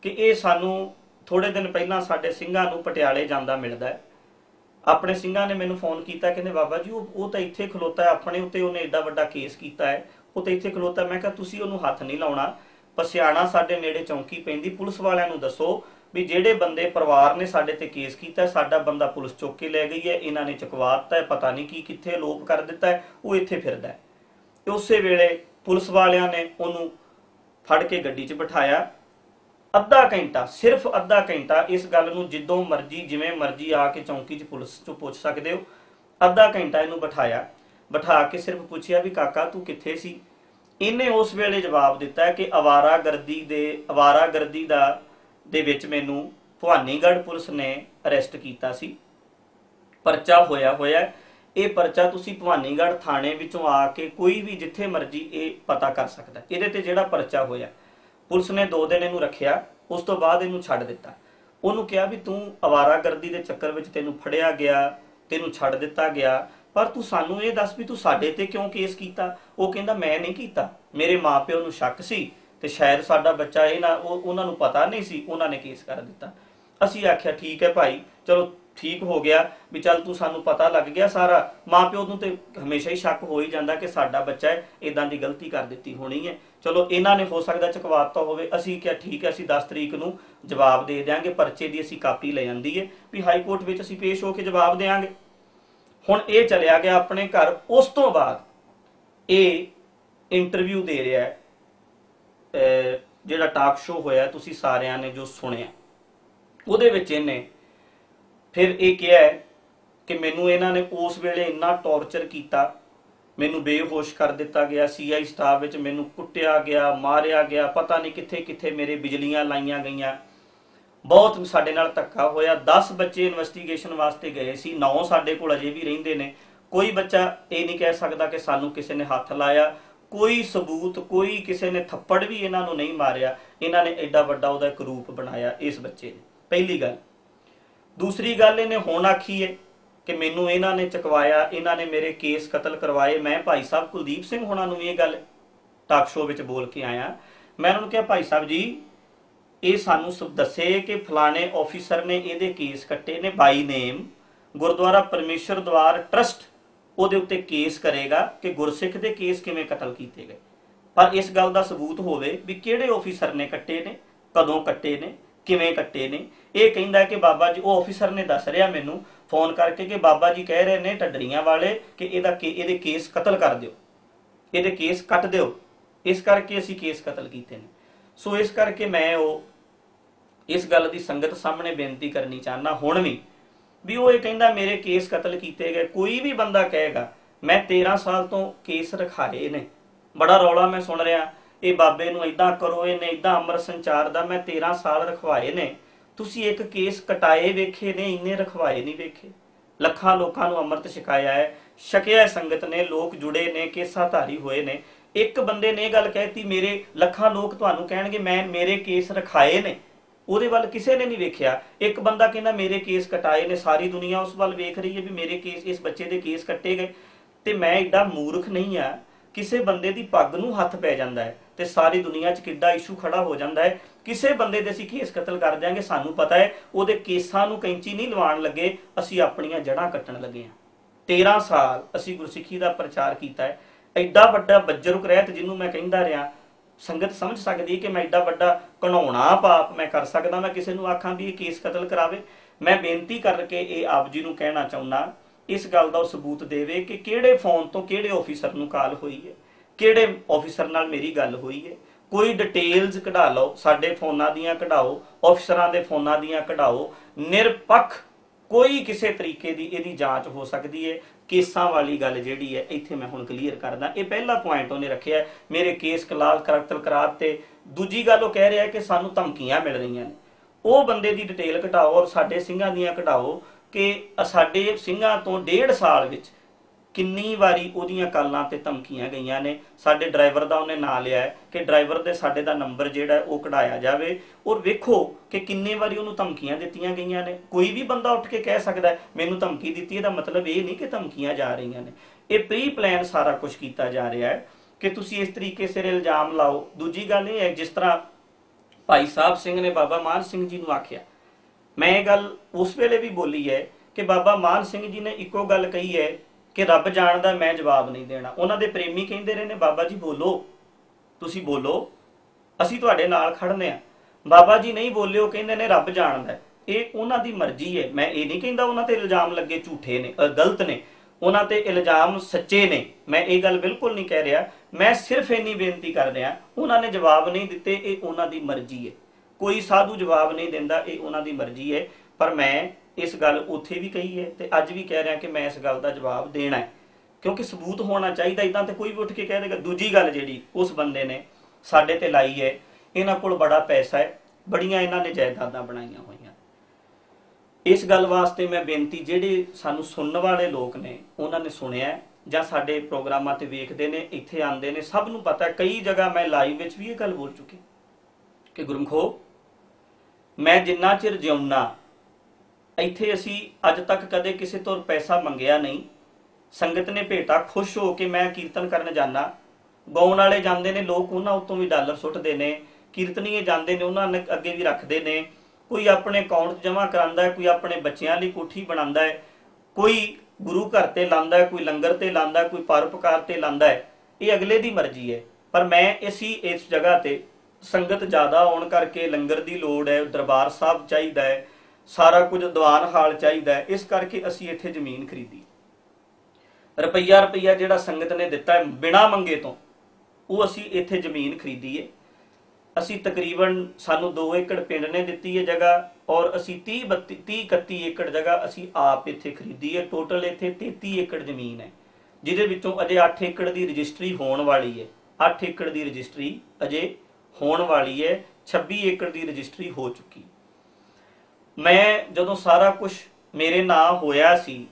ਕਿ ਇਹ ਸਾਨੂੰ ਥੋੜੇ ਦਿਨ ਪਹਿਲਾਂ ਸਾਡੇ ਸਿੰਘਾਂ ਨੂੰ ਪਟਿਆਲੇ ਜਾਂਦਾ ਮਿਲਦਾ ਹੈ। ਆਪਣੇ ਸਿੰਘਾਂ ਨੇ ਮੈਨੂੰ ਫੋਨ ਕੀਤਾ, ਕਹਿੰਦੇ ਬਾਬਾ ਜੀ, ਉਹ ਉਹ ਤਾਂ ਇੱਥੇ ਖਲੋਤਾ ਹੈ, ਆਪਣੇ ਉੱਤੇ ਉਹਨੇ ਏਡਾ ਵੱਡਾ ਕੇਸ ਕੀਤਾ ਹੈ, ਉਹ ਤਾਂ ਇੱਥੇ ਖਲੋਤਾ ਮੈਂ ਕਿਹਾ, ਤੁਸੀਂ ਉਹਨੂੰ ਹੱਥ ਨਹੀਂ ਲਾਉਣਾ ਪਸਿਆਣਾ ਸਾਡੇ ਨੇੜੇ ਚੌਂਕੀ ਪੈਂਦੀ, ਪੁਲਿਸ ਵਾਲਿਆਂ ਨੂੰ ਦੱਸੋ ਵੀ ਜਿਹੜੇ ਬੰਦੇ ਪਰਿਵਾਰ ਨੇ ਸਾਡੇ ਤੇ ਕੇਸ ਕੀਤਾ, ਸਾਡਾ ਬੰਦਾ ਪੁਲਿਸ ਚੁੱਕ ਕੇ ਲੈ ਗਈ ਹੈ, ਇਹਨਾਂ ਨੇ ਚੁਕਵਾਤਾ ਹੈ, ਪਤਾ ਨਹੀਂ ਕੀ ਕਿੱਥੇ ਲੋਪ ਕਰ ਦਿੱਤਾ ਹੈ, ਉਹ ਇੱਥੇ ਫਿਰਦਾ ਹੈ। ਉਸੇ ਵੇਲੇ ਪੁਲਿਸ ਵਾਲਿਆਂ ਨੇ ਉਹਨੂੰ ਫੜ ਕੇ ਗੱਡੀ 'ਚ ਬਿਠਾਇਆ ਅੱਧਾ ਘੰਟਾ, ਸਿਰਫ ਅੱਧਾ ਘੰਟਾ ਇਸ ਗੱਲ ਨੂੰ ਜਿੱਦੋਂ ਮਰਜ਼ੀ, ਜਿਵੇਂ ਮਰਜ਼ੀ ਆ ਕੇ ਚੌਂਕੀ 'ਚ ਪੁਲਿਸ 'ਚੋਂ ਪੁੱਛ ਸਕਦੇ ਹੋ। ਅੱਧਾ ਘੰਟਾ ਇਹਨੂੰ ਬਿਠਾਇਆ। ਬਿਠਾ ਕੇ ਸਿਰਫ ਪੁੱਛਿਆ ਵੀ ਕਾਕਾ ਤੂੰ ਕਿੱਥੇ ਸੀ? ਇਹਨੇ ਉਸ ਵੇਲੇ ਜਵਾਬ ਦਿੱਤਾ ਕਿ ਅਵਾਰਾਗਰਦੀ ਦੇ, ਅਵਾਰਾਗਰਦੀ ਦਾ, ਦੇ ਵਿੱਚ ਮੈਨੂੰ ਭਵਾਨੀਗੜ੍ਹ ਪੁਲਿਸ ਨੇ ਅਰੈਸਟ ਕੀਤਾ ਸੀ। ਪਰਚਾ ਹੋਇਆ ਹੋਇਆ ਇਹ ਪਰਚਾ ਤੁਸੀਂ ਭਵਾਨੀਗੜ੍ਹ ਥਾਣੇ ਵਿੱਚੋਂ ਆ ਕੇ ਕੋਈ ਵੀ ਜਿੱਥੇ ਮਰਜ਼ੀ ਇਹ ਪਤਾ ਕਰ ਸਕਦਾ ਇਹਦੇ ਤੇ ਜਿਹੜਾ ਪਰਚਾ ਹੋਇਆ ਪੁਲਿਸ ਨੇ 2 ਦਿਨ ਇਹਨੂੰ ਰੱਖਿਆ, ਉਸ ਤੋਂ ਬਾਅਦ ਇਹਨੂੰ ਛੱਡ ਦਿੱਤਾ। ਉਹਨੂੰ ਕਿਹਾ ਵੀ ਤੂੰ ਅਵਾਰਾਗਰਦੀ ਦੇ ਚੱਕਰ ਵਿੱਚ ਤੈਨੂੰ ਫੜਿਆ ਗਿਆ, ਤੈਨੂੰ ਛੱਡ ਦਿੱਤਾ ਗਿਆ, ਪਰ ਤੂੰ ਸਾਨੂੰ ਇਹ ਦੱਸ ਵੀ ਤੂੰ ਸਾਡੇ ਤੇ ਕਿਉਂ ਕੇਸ ਕੀਤਾ? ਉਹ ਕਹਿੰਦਾ, ਮੈਂ ਨਹੀਂ ਕੀਤਾ। ਮੇਰੇ ਮਾਪਿਓ ਨੂੰ ਸ਼ੱਕ ਸੀ ਤੇ ਸ਼ਾਇਦ ਸਾਡਾ ਬੱਚਾ ਇਹ ਨਾ, ਉਹ, ਉਹਨਾਂ ਨੂੰ ਪਤਾ ਨਹੀਂ ਸੀ, ਉਹਨਾਂ ਨੇ ਕੇਸ ਕਰ ਦਿੱਤਾ। ਅਸੀਂ ਆਖਿਆ, ਠੀਕ ਹੈ ਭਾਈ, ਚਲੋ ਠੀਕ ਹੋ ਗਿਆ ਵੀ ਚੱਲ ਤੂੰ ਸਾਨੂੰ ਪਤਾ ਲੱਗ ਗਿਆ ਸਾਰਾ, ਮਾਪਿਓ ਨੂੰ ਤੇ ਹਮੇਸ਼ਾ ਹੀ ਸ਼ੱਕ ਹੋ ਹੀ ਜਾਂਦਾ ਕਿ ਸਾਡਾ ਬੱਚਾ ਹੈ ਇਦਾਂ ਦੀ ਗਲਤੀ ਕਰ ਦਿੱਤੀ ਹੋਣੀ ਹੈ। ਚਲੋ, ਇਹਨਾਂ ਨੇ ਹੋ ਸਕਦਾ ਚਕਵਾਤਾ ਹੋਵੇ। ਅਸੀਂ ਕਿਹਾ ਠੀਕ ਹੈ, ਅਸੀਂ 10 ਤਰੀਕ ਨੂੰ ਜਵਾਬ ਦੇ ਦਿਆਂਗੇ, ਪਰਚੇ ਦੀ ਅਸੀਂ ਕਾਪੀ ਲੈ ਜਾਂਦੀ ਹੈ ਵੀ ਹਾਈ ਕੋਰਟ ਵਿੱਚ ਅਸੀਂ ਪੇਸ਼ ਹੋ ਕੇ ਜਵਾਬ ਦੇਾਂਗੇ ਹੁਣ ਇਹ ਚਲਿਆ ਗਿਆ ਆਪਣੇ ਘਰ, ਉਸ ਤੋਂ ਬਾਅਦ ਇਹ ਇੰਟਰਵਿਊ ਦੇ ਰਿਹਾ ਹੈ। ਜਿਹੜਾ ਟਾਕ ਸ਼ੋਅ ਹੋਇਆ, ਤੁਸੀਂ ਸਾਰਿਆਂ ਨੇ ਜੋ ਸੁਣਿਆ, ਉਹਦੇ ਵਿੱਚ ਇਹਨੇ ਫਿਰ ਇਹ ਕਿਹਾ ਕਿ ਮੈਨੂੰ ਇਹਨਾਂ ਨੇ ਉਸ ਵੇਲੇ ਇੰਨਾ ਟੌਰਚਰ ਕੀਤਾ, ਮੈਨੂੰ ਬੇਹੋਸ਼ ਕਰ ਦਿੱਤਾ ਗਿਆ ਸੀਆਈ ਸਟਾਫ ਵਿੱਚ ਮੈਨੂੰ ਕੁੱਟਿਆ ਗਿਆ, ਮਾਰਿਆ ਗਿਆ, ਪਤਾ ਨਹੀਂ ਕਿੱਥੇ ਕਿੱਥੇ ਮੇਰੇ ਬਿਜਲੀਆਂ ਲਾਈਆਂ ਗਈਆਂ। ਬਹੁਤ ਸਾਡੇ ਨਾਲ ਧੱਕਾ ਹੋਇਆ 10 ਬੱਚੇ ਇਨਵੈਸਟੀਗੇਸ਼ਨ ਵਾਸਤੇ ਗਏ ਸੀ 9 ਸਾਡੇ ਕੋਲ ਅਜੇ ਵੀ ਰਹਿੰਦੇ ਨੇ। ਕੋਈ ਬੱਚਾ ਇਹ ਨਹੀਂ ਕਹਿ ਸਕਦਾ ਕਿ ਸਾਨੂੰ ਕਿਸੇ ਨੇ ਹੱਥ ਲਾਇਆ, ਕੋਈ ਸਬੂਤ, ਕੋਈ ਕਿਸੇ ਨੇ ਥੱਪੜ ਵੀ ਇਹਨਾਂ ਨੂੰ ਨਹੀਂ ਮਾਰਿਆ। ਇਹਨਾਂ ਨੇ ਐਡਾ ਵੱਡਾ ਉਹਦਾ ਇੱਕ ਰੂਪ ਬਣਾਇਆ ਇਸ ਬੱਚੇ ਨੇ। ਪਹਿਲੀ ਗੱਲ। ਦੂਸਰੀ ਗੱਲ ਇਹਨੇ ਹੁਣ ਆਖੀ ਹੈ ਕਿ ਮੈਨੂੰ ਇਹਨਾਂ ਨੇ ਚਕਵਾਇਆ, ਇਹਨਾਂ ਨੇ ਮੇਰੇ ਕੇਸ ਕਤਲ ਕਰਵਾਏ। ਮੈਂ ਭਾਈ ਸਾਹਿਬ ਕੁਲਦੀਪ ਸਿੰਘ ਹੋਣਾ ਨੂੰ ਇਹ ਗੱਲ ਟਾਕ ਸ਼ੋਅ ਵਿੱਚ ਬੋਲ ਕੇ ਆਇਆ। ਮੈਂ ਉਹਨਾਂ ਨੂੰ ਕਿਹਾ, ਭਾਈ ਸਾਹਿਬ ਜੀ, ਇਹ ਸਾਨੂੰ ਸਭ ਦੱਸੇ ਕਿ ਫਲਾਣੇ ਆਫੀਸਰ ਨੇ ਇਹਦੇ ਕੇਸ ਕੱਟੇ ਨੇ ਬਾਈ ਨੇਮ ਗੁਰਦੁਆਰਾ ਪਰਮੇਸ਼ਰ ਦਵਾਰ ਟਰਸਟ ਉਹਦੇ ਉੱਤੇ ਕੇਸ ਕਰੇਗਾ ਕਿ ਗੁਰਸਿੱਖ ਦੇ ਕੇਸ ਕਿਵੇਂ ਕਤਲ ਕੀਤੇ ਗਏ। ਪਰ ਇਸ ਗੱਲ ਦਾ ਸਬੂਤ ਹੋਵੇ ਵੀ ਕਿਹੜੇ ਆਫੀਸਰ ਨੇ ਕੱਟੇ ਨੇ, ਕਦੋਂ ਕੱਟੇ ਨੇ ਕਿਵੇਂ ਕੱਟੇ ਨੇ? ਇਹ ਕਹਿੰਦਾ ਕਿ ਬਾਬਾ ਜੀ, ਉਹ ਆਫੀਸਰ ਨੇ ਦੱਸ ਰਿਹਾ ਮੈਨੂੰ ਫੋਨ ਕਰਕੇ ਕਿ ਬਾਬਾ ਜੀ ਕਹਿ ਰਹੇ ਨੇ ਟੱਡਰੀਆਂ ਵਾਲੇ ਕਿ ਇਹਦਾ ਕੇ- ਇਹਦੇ ਕੇਸ ਕਤਲ ਕਰ ਦਿਓ। ਇਹਦੇ ਕੇਸ ਕੱਟ ਦਿਓ। ਇਸ ਕਰਕੇ ਅਸੀਂ ਕੇਸ ਕਤਲ ਕੀਤੇ ਨੇ। ਸੋ ਇਸ ਕਰਕੇ ਮੈਂ ਉਹ, ਇਸ ਗੱਲ ਦੀ ਸੰਗਤ ਸਾਹਮਣੇ ਬੇਨਤੀ ਕਰਨੀ ਚਾਹਨਾ ਹੁਣ ਵੀ ਵੀ ਉਹ ਇਹ ਕਹਿੰਦਾ ਮੇਰੇ ਕੇਸ ਕਤਲ ਕੀਤੇ ਗਏ। ਕੋਈ ਵੀ ਬੰਦਾ ਕਹੇਗਾ, ਮੈਂ 13 ਸਾਲ ਤੋਂ ਕੇਸ ਰਖਾਏ ਨੇ। ਬੜਾ ਰੌਲਾ ਮੈਂ ਸੁਣ ਰਿਹਾ। ਇਹ ਬਾਬੇ ਨੂੰ ਇਦਾਂ ਕਰੋ, ਇਹਨੇ ਇਦਾਂ ਅਮਰ ਸੰਚਾਰ ਦਾ ਮੈਂ 13 ਸਾਲ ਰਖਵਾਏ ਨੇ। ਤੁਸੀਂ ਇੱਕ ਕੇਸ ਕਟਾਏ ਵੇਖੇ ਨੇ, ਇੰਨੇ ਰਖਵਾਏ ਨਹੀਂ ਵੇਖੇ। ਲੱਖਾਂ ਲੋਕਾਂ ਨੂੰ ਅੰਮ੍ਰਿਤ ਛਕਾਇਆ ਹੈ। ਛਕਿਆ ਸੰਗਤ ਨੇ, ਲੋਕ ਜੁੜੇ ਨੇ ਕੇਸਾਂ ਧਾਰੀ ਹੋਏ ਨੇ। ਇੱਕ ਬੰਦੇ ਨੇ ਇਹ ਗੱਲ ਕਹਿਤੀ, ਮੇਰੇ ਲੱਖਾਂ ਲੋਕ ਤੁਹਾਨੂੰ ਕਹਿਣਗੇ, ਮੈਂ ਮੇਰੇ ਕੇਸ ਰਖਾਏ ਨੇ। ਉਹਦੇ ਵੱਲ ਕਿਸੇ ਨੇ ਨਹੀਂ ਵੇਖਿਆ। ਇੱਕ ਬੰਦਾ ਕਹਿੰਦਾ, ਮੇਰੇ ਕੇਸ ਕਟਾਏ ਨੇ, ਸਾਰੀ ਦੁਨੀਆ ਉਸ ਵੱਲ ਵੇਖ ਰਹੀ ਹੈ ਵੀ ਮੇਰੇ ਕੇਸ, ਇਸ ਬੱਚੇ ਦੇ ਕੇਸ ਕੱਟੇ ਗਏ। ਤੇ ਮੈਂ ਏਡਾ ਮੂਰਖ ਨਹੀਂ ਆ ਕਿਸੇ ਬੰਦੇ ਦੀ ਪੱਗ ਨੂੰ ਹੱਥ ਪੈ ਜਾਂਦਾ ਹੈ। ਤੇ ਸਾਰੀ ਦੁਨੀਆ 'ਚ ਕਿੱਡਾ ਇਸ਼ੂ ਖੜਾ ਹੋ ਜਾਂਦਾ ਹੈ। ਕਿਸੇ ਬੰਦੇ ਦੇ ਅਸੀਂ ਕੇਸ ਕਤਲ ਕਰ ਦਿਆਂਗੇ, ਸਾਨੂੰ ਪਤਾ ਹੈ, ਉਹਦੇ ਕੇਸਾਂ ਨੂੰ ਕੈਂਚੀ ਨਹੀਂ ਲਵਾਉਣ ਲੱਗੇ, ਅਸੀਂ ਆਪਣੀਆਂ ਜੜ੍ਹਾਂ ਕੱਟਣ ਲੱਗੇ ਹਾਂ। 13 ਸਾਲ ਅਸੀਂ ਗੁਰਸਿੱਖੀ ਦਾ ਪ੍ਰਚਾਰ ਕੀਤਾ ਹੈ। ਐਡਾ ਵੱਡਾ ਬੱਜਰੁਕ ਰਹਿਤ ਜਿਹਨੂੰ ਮੈਂ ਕਹਿੰਦਾ ਰਿਹਾ, ਸੰਗਤ ਸਮਝ ਸਕਦੀ ਹੈ ਕਿ ਮੈਂ ਐਡਾ ਵੱਡਾ ਘਣਾਉਣਾ ਪਾਪ ਮੈਂ ਕਰ ਸਕਦਾ, ਮੈਂ ਕਿਸੇ ਨੂੰ ਆਖਾਂ ਵੀ ਇਹ ਕੇਸ ਕਤਲ ਕਰਾਵੇ। ਮੈਂ ਬੇਨਤੀ ਕਰਕੇ ਇਹ ਆਪ ਜੀ ਨੂੰ ਕਹਿਣਾ ਚਾਹੁੰਦਾ, ਇਸ ਗੱਲ ਦਾ ਉਹ ਸਬੂਤ ਦੇਵੇ ਕਿ ਕਿਹੜੇ ਫੋਨ ਤੋਂ ਕਿਹੜੇ ਆਫੀਸਰ ਨੂੰ ਕਾਲ ਹੋਈ ਹੈ। ਕਿਹੜੇ ਆਫੀਸਰ ਨਾਲ ਮੇਰੀ ਗੱਲ ਹੋਈ ਹੈ? ਕੋਈ ਡਿਟੇਲਸ ਕਢਾ ਲਓ, ਸਾਡੇ ਫੋਨਾਂ ਦੀਆਂ ਕਢਾਓ ਆਫੀਸਰਾਂ ਦੇ ਫੋਨਾਂ ਦੀਆਂ ਕਢਾਓ। ਨਿਰਪੱਖ ਕੋਈ ਕਿਸੇ ਤਰੀਕੇ ਦੀ ਇਹਦੀ ਜਾਂਚ ਹੋ ਸਕਦੀ ਹੈ। ਕੇਸਾਂ ਵਾਲੀ ਗੱਲ ਜਿਹੜੀ ਹੈ, ਇੱਥੇ ਮੈਂ ਹੁਣ ਕਲੀਅਰ ਕਰਦਾ। ਇਹ ਪਹਿਲਾ ਪੁਆਇੰਟ ਉਹਨੇ ਰੱਖਿਆ ਮੇਰੇ ਕੇਸ ਕਲਾਸ ਕਰੈਕਟਰ ਕਰਾਰ ਤੇ। ਦੂਜੀ ਗੱਲ ਉਹ ਕਹਿ ਰਿਹਾ ਕਿ ਸਾਨੂੰ ਧਮਕੀਆਂ ਮਿਲ ਰਹੀਆਂ ਨੇ। ਉਹ ਬੰਦੇ ਦੀ ਡਿਟੇਲ ਘਟਾਓ ਔਰ ਸਾਡੇ ਸਿੰਘਾਂ ਦੀਆਂ ਘਟਾਓ ਕਿ ਸਾਡੇ ਸਿੰਘਾਂ ਤੋਂ ਡੇਢ ਸਾਲ ਵਿੱਚ ਕਿੰਨੀ ਵਾਰੀ ਉਹਦੀਆਂ ਕਾਲਾਂ ਤੇ ਧਮਕੀਆਂ ਗਈਆਂ ਨੇ, ਸਾਡੇ ਡਰਾਈਵਰ ਦਾ ਉਹਨੇ ਨਾਂ ਲਿਆ ਕਿ ਡਰਾਈਵਰ ਦੇ ਸਾਡੇ ਦਾ ਨੰਬਰ ਜਿਹੜਾ ਉਹ ਕਢਾਇਆ ਜਾਵੇ। ਔਰ ਵੇਖੋ ਕਿ ਕਿੰਨੇ ਵਾਰੀ ਉਹਨੂੰ ਧਮਕੀਆਂ ਦਿੱਤੀਆਂ ਗਈਆਂ ਨੇ। ਕੋਈ ਵੀ ਬੰਦਾ ਉੱਠ ਕੇ ਕਹਿ ਸਕਦਾ ਮੈਨੂੰ ਧਮਕੀ ਦਿੱਤੀ ਇਹਦਾ ਮਤਲਬ ਇਹ ਨਹੀਂ ਕਿ ਧਮਕੀਆਂ ਜਾ ਰਹੀਆਂ ਨੇ। ਇਹ ਪ੍ਰੀ ਪਲਾਨ ਸਾਰਾ ਕੁਝ ਕੀਤਾ ਜਾ ਰਿਹਾ ਹੈ ਕਿ ਤੁਸੀਂ ਇਸ ਤਰੀਕੇ ਸਿਰ ਇਲਜ਼ਾਮ ਲਾਓ। ਦੂਜੀ ਗੱਲ ਇਹ ਹੈ, ਜਿਸ ਤਰ੍ਹਾਂ ਭਾਈ ਸਾਹਿਬ ਸਿੰਘ ਨੇ ਬਾਬਾ ਮਾਨ ਸਿੰਘ ਜੀ ਨੂੰ ਆਖਿਆ, ਮੈਂ ਇਹ ਗੱਲ ਉਸ ਵੇਲੇ ਵੀ ਬੋਲੀ ਹੈ ਕਿ ਬਾਬਾ ਮਾਨ ਸਿੰਘ ਜੀ ਨੇ ਇੱਕੋ ਗੱਲ ਕਹੀ ਹੈ ਕਿ ਰੱਬ ਜਾਣਦਾ ਮੈਂ ਜਵਾਬ ਨਹੀਂ ਦੇਣਾ। ਉਹਨਾਂ ਦੇ ਪ੍ਰੇਮੀ ਕਹਿੰਦੇ ਰਹੇ ਨੇ, ਬਾਬਾ ਜੀ ਬੋਲੋ। ਤੁਸੀਂ ਬੋਲੋ। ਅਸੀਂ ਤੁਹਾਡੇ ਨਾਲ ਖੜਨੇ ਆ। ਬਾਬਾ ਜੀ ਨਹੀਂ ਬੋਲੇ ਉਹ ਕਹਿੰਦੇ ਨੇ ਰੱਬ ਜਾਣਦਾ। ਇਹ ਉਹਨਾਂ ਦੀ ਮਰਜ਼ੀ ਹੈ। ਮੈਂ ਇਹ ਨਹੀਂ ਕਹਿੰਦਾ ਉਹਨਾਂ ਤੇ ਇਲਜ਼ਾਮ ਲੱਗੇ ਝੂਠੇ ਨੇ ਗਲਤ ਨੇ। ਉਹਨਾਂ ਤੇ ਇਲਜ਼ਾਮ ਸੱਚੇ ਨੇ। ਮੈਂ ਇਹ ਗੱਲ ਬਿਲਕੁਲ ਨਹੀਂ ਕਹਿ ਰਿਹਾ। ਮੈਂ ਸਿਰਫ ਇੰਨੀ ਬੇਨਤੀ ਕਰ ਰਿਹਾ, ਉਹਨਾਂ ਨੇ ਜਵਾਬ ਨਹੀਂ ਦਿੱਤੇ, ਇਹ ਉਹਨਾਂ ਦੀ ਮਰਜ਼ੀ ਹੈ। ਕੋਈ ਸਾਧੂ ਜਵਾਬ ਨਹੀਂ ਦਿੰਦਾ, ਇਹ ਉਹਨਾਂ ਦੀ ਮਰਜ਼ੀ ਹੈ। ਪਰ ਮੈਂ ਇਸ ਗੱਲ ਉੱਥੇ ਵੀ ਕਹੀ ਹੈ ਤੇ ਅੱਜ ਵੀ ਕਹਿ ਰਿਹਾ ਕਿ ਮੈਂ ਇਸ ਗੱਲ ਦਾ ਜਵਾਬ ਦੇਣਾ ਹੈ। ਕਿਉਂਕਿ ਸਬੂਤ ਹੋਣਾ ਚਾਹੀਦਾ ਇਦਾਂ ਤੇ ਕੋਈ ਵੀ ਉੱਠ ਕੇ ਕਹਿ ਦੇਗਾ, ਦੂਜੀ ਗੱਲ ਜਿਹੜੀ ਉਸ ਬੰਦੇ ਨੇ ਸਾਡੇ ਤੇ ਲਾਈ ਹੈ, ਇਹਨਾਂ ਕੋਲ ਬੜਾ ਪੈਸਾ ਹੈ, ਬੜੀਆਂ ਇਹਨਾਂ ਨੇ ਜਾਇਦਾਦਾਂ ਬਣਾਈਆਂ ਹੋਈਆਂ। ਇਸ ਗੱਲ ਵਾਸਤੇ ਮੈਂ ਬੇਨਤੀ, ਜਿਹੜੇ ਸਾਨੂੰ ਸੁਣਨ ਵਾਲੇ ਲੋਕ ਨੇ, ਉਹਨਾਂ ਨੇ ਸੁਣਿਆ ਜਾਂ ਸਾਡੇ ਪ੍ਰੋਗਰਾਮਾਂ ਤੇ ਵੇਖਦੇ ਨੇ, ਇੱਥੇ ਆਉਂਦੇ ਨੇ, ਸਭ ਨੂੰ ਪਤਾ ਕਈ ਜਗ੍ਹਾ ਮੈਂ ਲਾਈਵ ਵਿੱਚ ਵੀ ਇਹ ਗੱਲ ਬੋਲ ਚੁੱਕੀ ਕਿ ਗੁਰਮਖੋ, ਮੈਂ ਜਿੰਨਾ ਚਿਰ ਜਿਉਣਾ ਇੱਥੇ ਅਸੀਂ ਅੱਜ ਤੱਕ ਕਦੇ ਕਿਸੇ ਤੋਂ ਪੈਸਾ ਮੰਗਿਆ ਨਹੀਂ। ਸੰਗਤ ਨੇ ਭੇਟਾ, ਖੁਸ਼ ਹੋ ਕੇ ਮੈਂ ਕੀਰਤਨ ਕਰਨ ਜਾਣਾ ਗਾਉਣ ਵਾਲੇ ਜਾਂਦੇ ਨੇ, ਲੋਕ ਉਹਨਾਂ ਉੱਤੋਂ ਵੀ ਡਾਲਰ ਸੁੱਟਦੇ ਨੇ। ਕੀਰਤਨੀਏ ਜਾਂਦੇ ਨੇ, ਉਹਨਾਂ ਨੇ ਅੱਗੇ ਵੀ ਰੱਖਦੇ ਨੇ। ਕੋਈ ਆਪਣੇ ਅਕਾਊਂਟ ਜਮ੍ਹਾਂ ਕਰਾਂਦਾ ਹੈ, ਕੋਈ ਆਪਣੇ ਬੱਚਿਆਂ ਲਈ ਕੋਠੀ ਬਣਾਉਂਦਾ ਹੈ, ਕੋਈ ਗੁਰੂ ਘਰ ਤੇ ਲਾਂਦਾ ਹੈ, ਕੋਈ ਲੰਗਰ ਤੇ ਲਾਂਦਾ ਹੈ, ਕੋਈ ਪਰਉਪਕਾਰ ਤੇ ਲਾਂਦਾ ਹੈ। ਇਹ ਅਗਲੇ ਦੀ ਮਰਜ਼ੀ ਹੈ। ਪਰ ਮੈਂ ਅਸੀਂ ਇਸ ਜਗ੍ਹਾ ਤੇ ਸੰਗਤ ਜ਼ਿਆਦਾ ਆਉਣ ਕਰਕੇ ਲੰਗਰ ਦੀ ਲੋੜ ਹੈ, ਦਰਬਾਰ ਸਾਹਿਬ ਚਾਹੀਦਾ ਹੈ। ਸਾਰਾ ਕੁਝ ਦੀਵਾਨ ਹਾਲ ਚਾਹੀਦਾ ਹੈ। ਇਸ ਕਰਕੇ ਅਸੀਂ ਇੱਥੇ ਜ਼ਮੀਨ ਖਰੀਦੀ। ਰੁਪਈਆ ਰੁਪਈਆ ਜਿਹੜਾ ਸੰਗਤ ਨੇ ਦਿੱਤਾ ਹੈ ਬਿਨਾ ਮੰਗੇ ਤੋਂ, ਉਹ ਅਸੀਂ ਇੱਥੇ ਜ਼ਮੀਨ ਖਰੀਦੀ ਹੈ। ਅਸੀਂ ਤਕਰੀਬਨ ਸਾਨੂੰ 2 ਏਕੜ ਪਿੰਡ ਨੇ ਦਿੱਤੀ ਹੈ ਜਗ੍ਹਾ ਔਰ ਅਸੀਂ 30 32 30 31 ਏਕੜ ਜਗ੍ਹਾ ਅਸੀਂ ਆਪ ਇੱਥੇ ਖਰੀਦੀ ਹੈ। ਟੋਟਲ ਇੱਥੇ 33 ਏਕੜ ਜ਼ਮੀਨ ਹੈ, ਜਿਹਦੇ ਵਿੱਚੋਂ ਅਜੇ 8 ਏਕੜ ਦੀ ਰਜਿਸਟਰੀ ਹੋਣ ਵਾਲੀ ਹੈ। 8 ਏਕੜ ਦੀ ਰਜਿਸਟਰੀ ਅਜੇ ਹੋਣ ਵਾਲੀ ਹੈ 26 ਏਕੜ ਦੀ ਰਜਿਸਟਰੀ ਹੋ ਚੁੱਕੀ ਮੈਂ ਜਦੋਂ ਸਾਰਾ ਕੁਝ ਮੇਰੇ ਨਾਂ ਹੋਇਆ ਸੀ,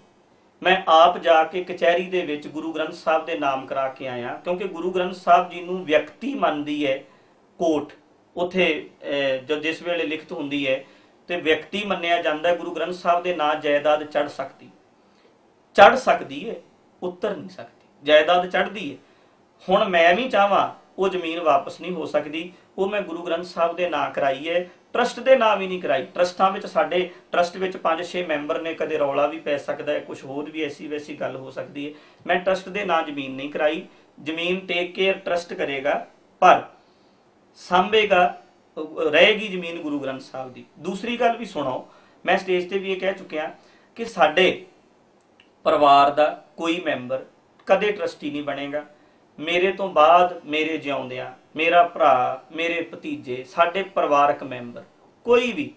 ਮੈਂ ਆਪ ਜਾ ਕੇ ਕਚਹਿਰੀ ਦੇ ਵਿੱਚ ਗੁਰੂ ਗ੍ਰੰਥ ਸਾਹਿਬ ਦੇ ਨਾਮ ਕਰਾ ਕੇ ਆਇਆ, ਕਿਉਂਕਿ ਗੁਰੂ ਗ੍ਰੰਥ ਸਾਹਿਬ ਜੀ ਨੂੰ ਵਿਅਕਤੀ ਮੰਨਦੀ ਹੈ ਕੋਰਟ ਉਥੇ ਜਦ ਜਿਸ ਵੇਲੇ ਲਿਖਤ ਹੁੰਦੀ ਹੈ, ਤੇ ਵਿਅਕਤੀ ਮੰਨਿਆ ਜਾਂਦਾ ਗੁਰੂ ਗ੍ਰੰਥ ਸਾਹਿਬ ਦੇ ਨਾਂ ਜਾਇਦਾਦ ਚੜ ਸਕਦੀ। ਚੜ ਸਕਦੀ ਹੈ, ਉੱਤਰ ਨਹੀਂ ਸਕਦੀ। ਜਾਇਦਾਦ ਚੜਦੀ ਹੈ। ਹੁਣ ਮੈਂ ਵੀ ਚਾਹਾਂ, ਉਹ ਜ਼ਮੀਨ ਵਾਪਸ ਨਹੀਂ ਹੋ ਸਕਦੀ, ਉਹ ਮੈਂ ਗੁਰੂ ਗ੍ਰੰਥ ਸਾਹਿਬ ਦੇ ਨਾਂ ਕਰਾਈ ਹੈ ਟਰਸਟ ਦੇ ਨਾਂ ਵੀ ਨਹੀਂ ਕਰਾਈ। ਟਰਸਟਾਂ ਵਿੱਚ ਸਾਡੇ ਟਰਸਟ ਵਿੱਚ 5-6 ਮੈਂਬਰ ਨੇ, ਕਦੇ ਰੌਲਾ ਵੀ ਪੈ ਸਕਦਾ ਹੈ ਕੁਝ ਹੋਰ ਵੀ ਐਸੀ ਵੈਸੀ ਗੱਲ ਹੋ ਸਕਦੀ ਹੈ। ਮੈਂ ਟਰਸਟ ਦੇ ਨਾਂ ਜ਼ਮੀਨ ਨਹੀਂ ਕਰਾਈ। ਜ਼ਮੀਨ ਟੇਕ ਕੇਅਰ ਟਰਸਟ ਕਰੇਗਾ, ਪਰ ਸਾਂਭੇਗਾ, ਰਹੇਗੀ ਜ਼ਮੀਨ ਗੁਰੂ ਗ੍ਰੰਥ ਸਾਹਿਬ ਦੀ। ਦੂਸਰੀ ਗੱਲ ਵੀ ਸੁਣੋ, ਮੈਂ ਸਟੇਜ ਤੇ ਵੀ ਇਹ ਕਹਿ ਚੁੱਕਿਆ ਕਿ ਸਾਡੇ ਪਰਿਵਾਰ ਦਾ ਕੋਈ ਮੈਂਬਰ ਕਦੇ ਟਰਸਟੀ ਨਹੀਂ ਬਣੇਗਾ। ਮੇਰੇ ਤੋਂ ਬਾਅਦ ਮੇਰੇ ਜਿਉਂਦਿਆਂ ਮੇਰਾ ਭਰਾ, ਮੇਰੇ ਭਤੀਜੇ, ਸਾਡੇ ਪਰਿਵਾਰਕ ਮੈਂਬਰ, ਕੋਈ ਵੀ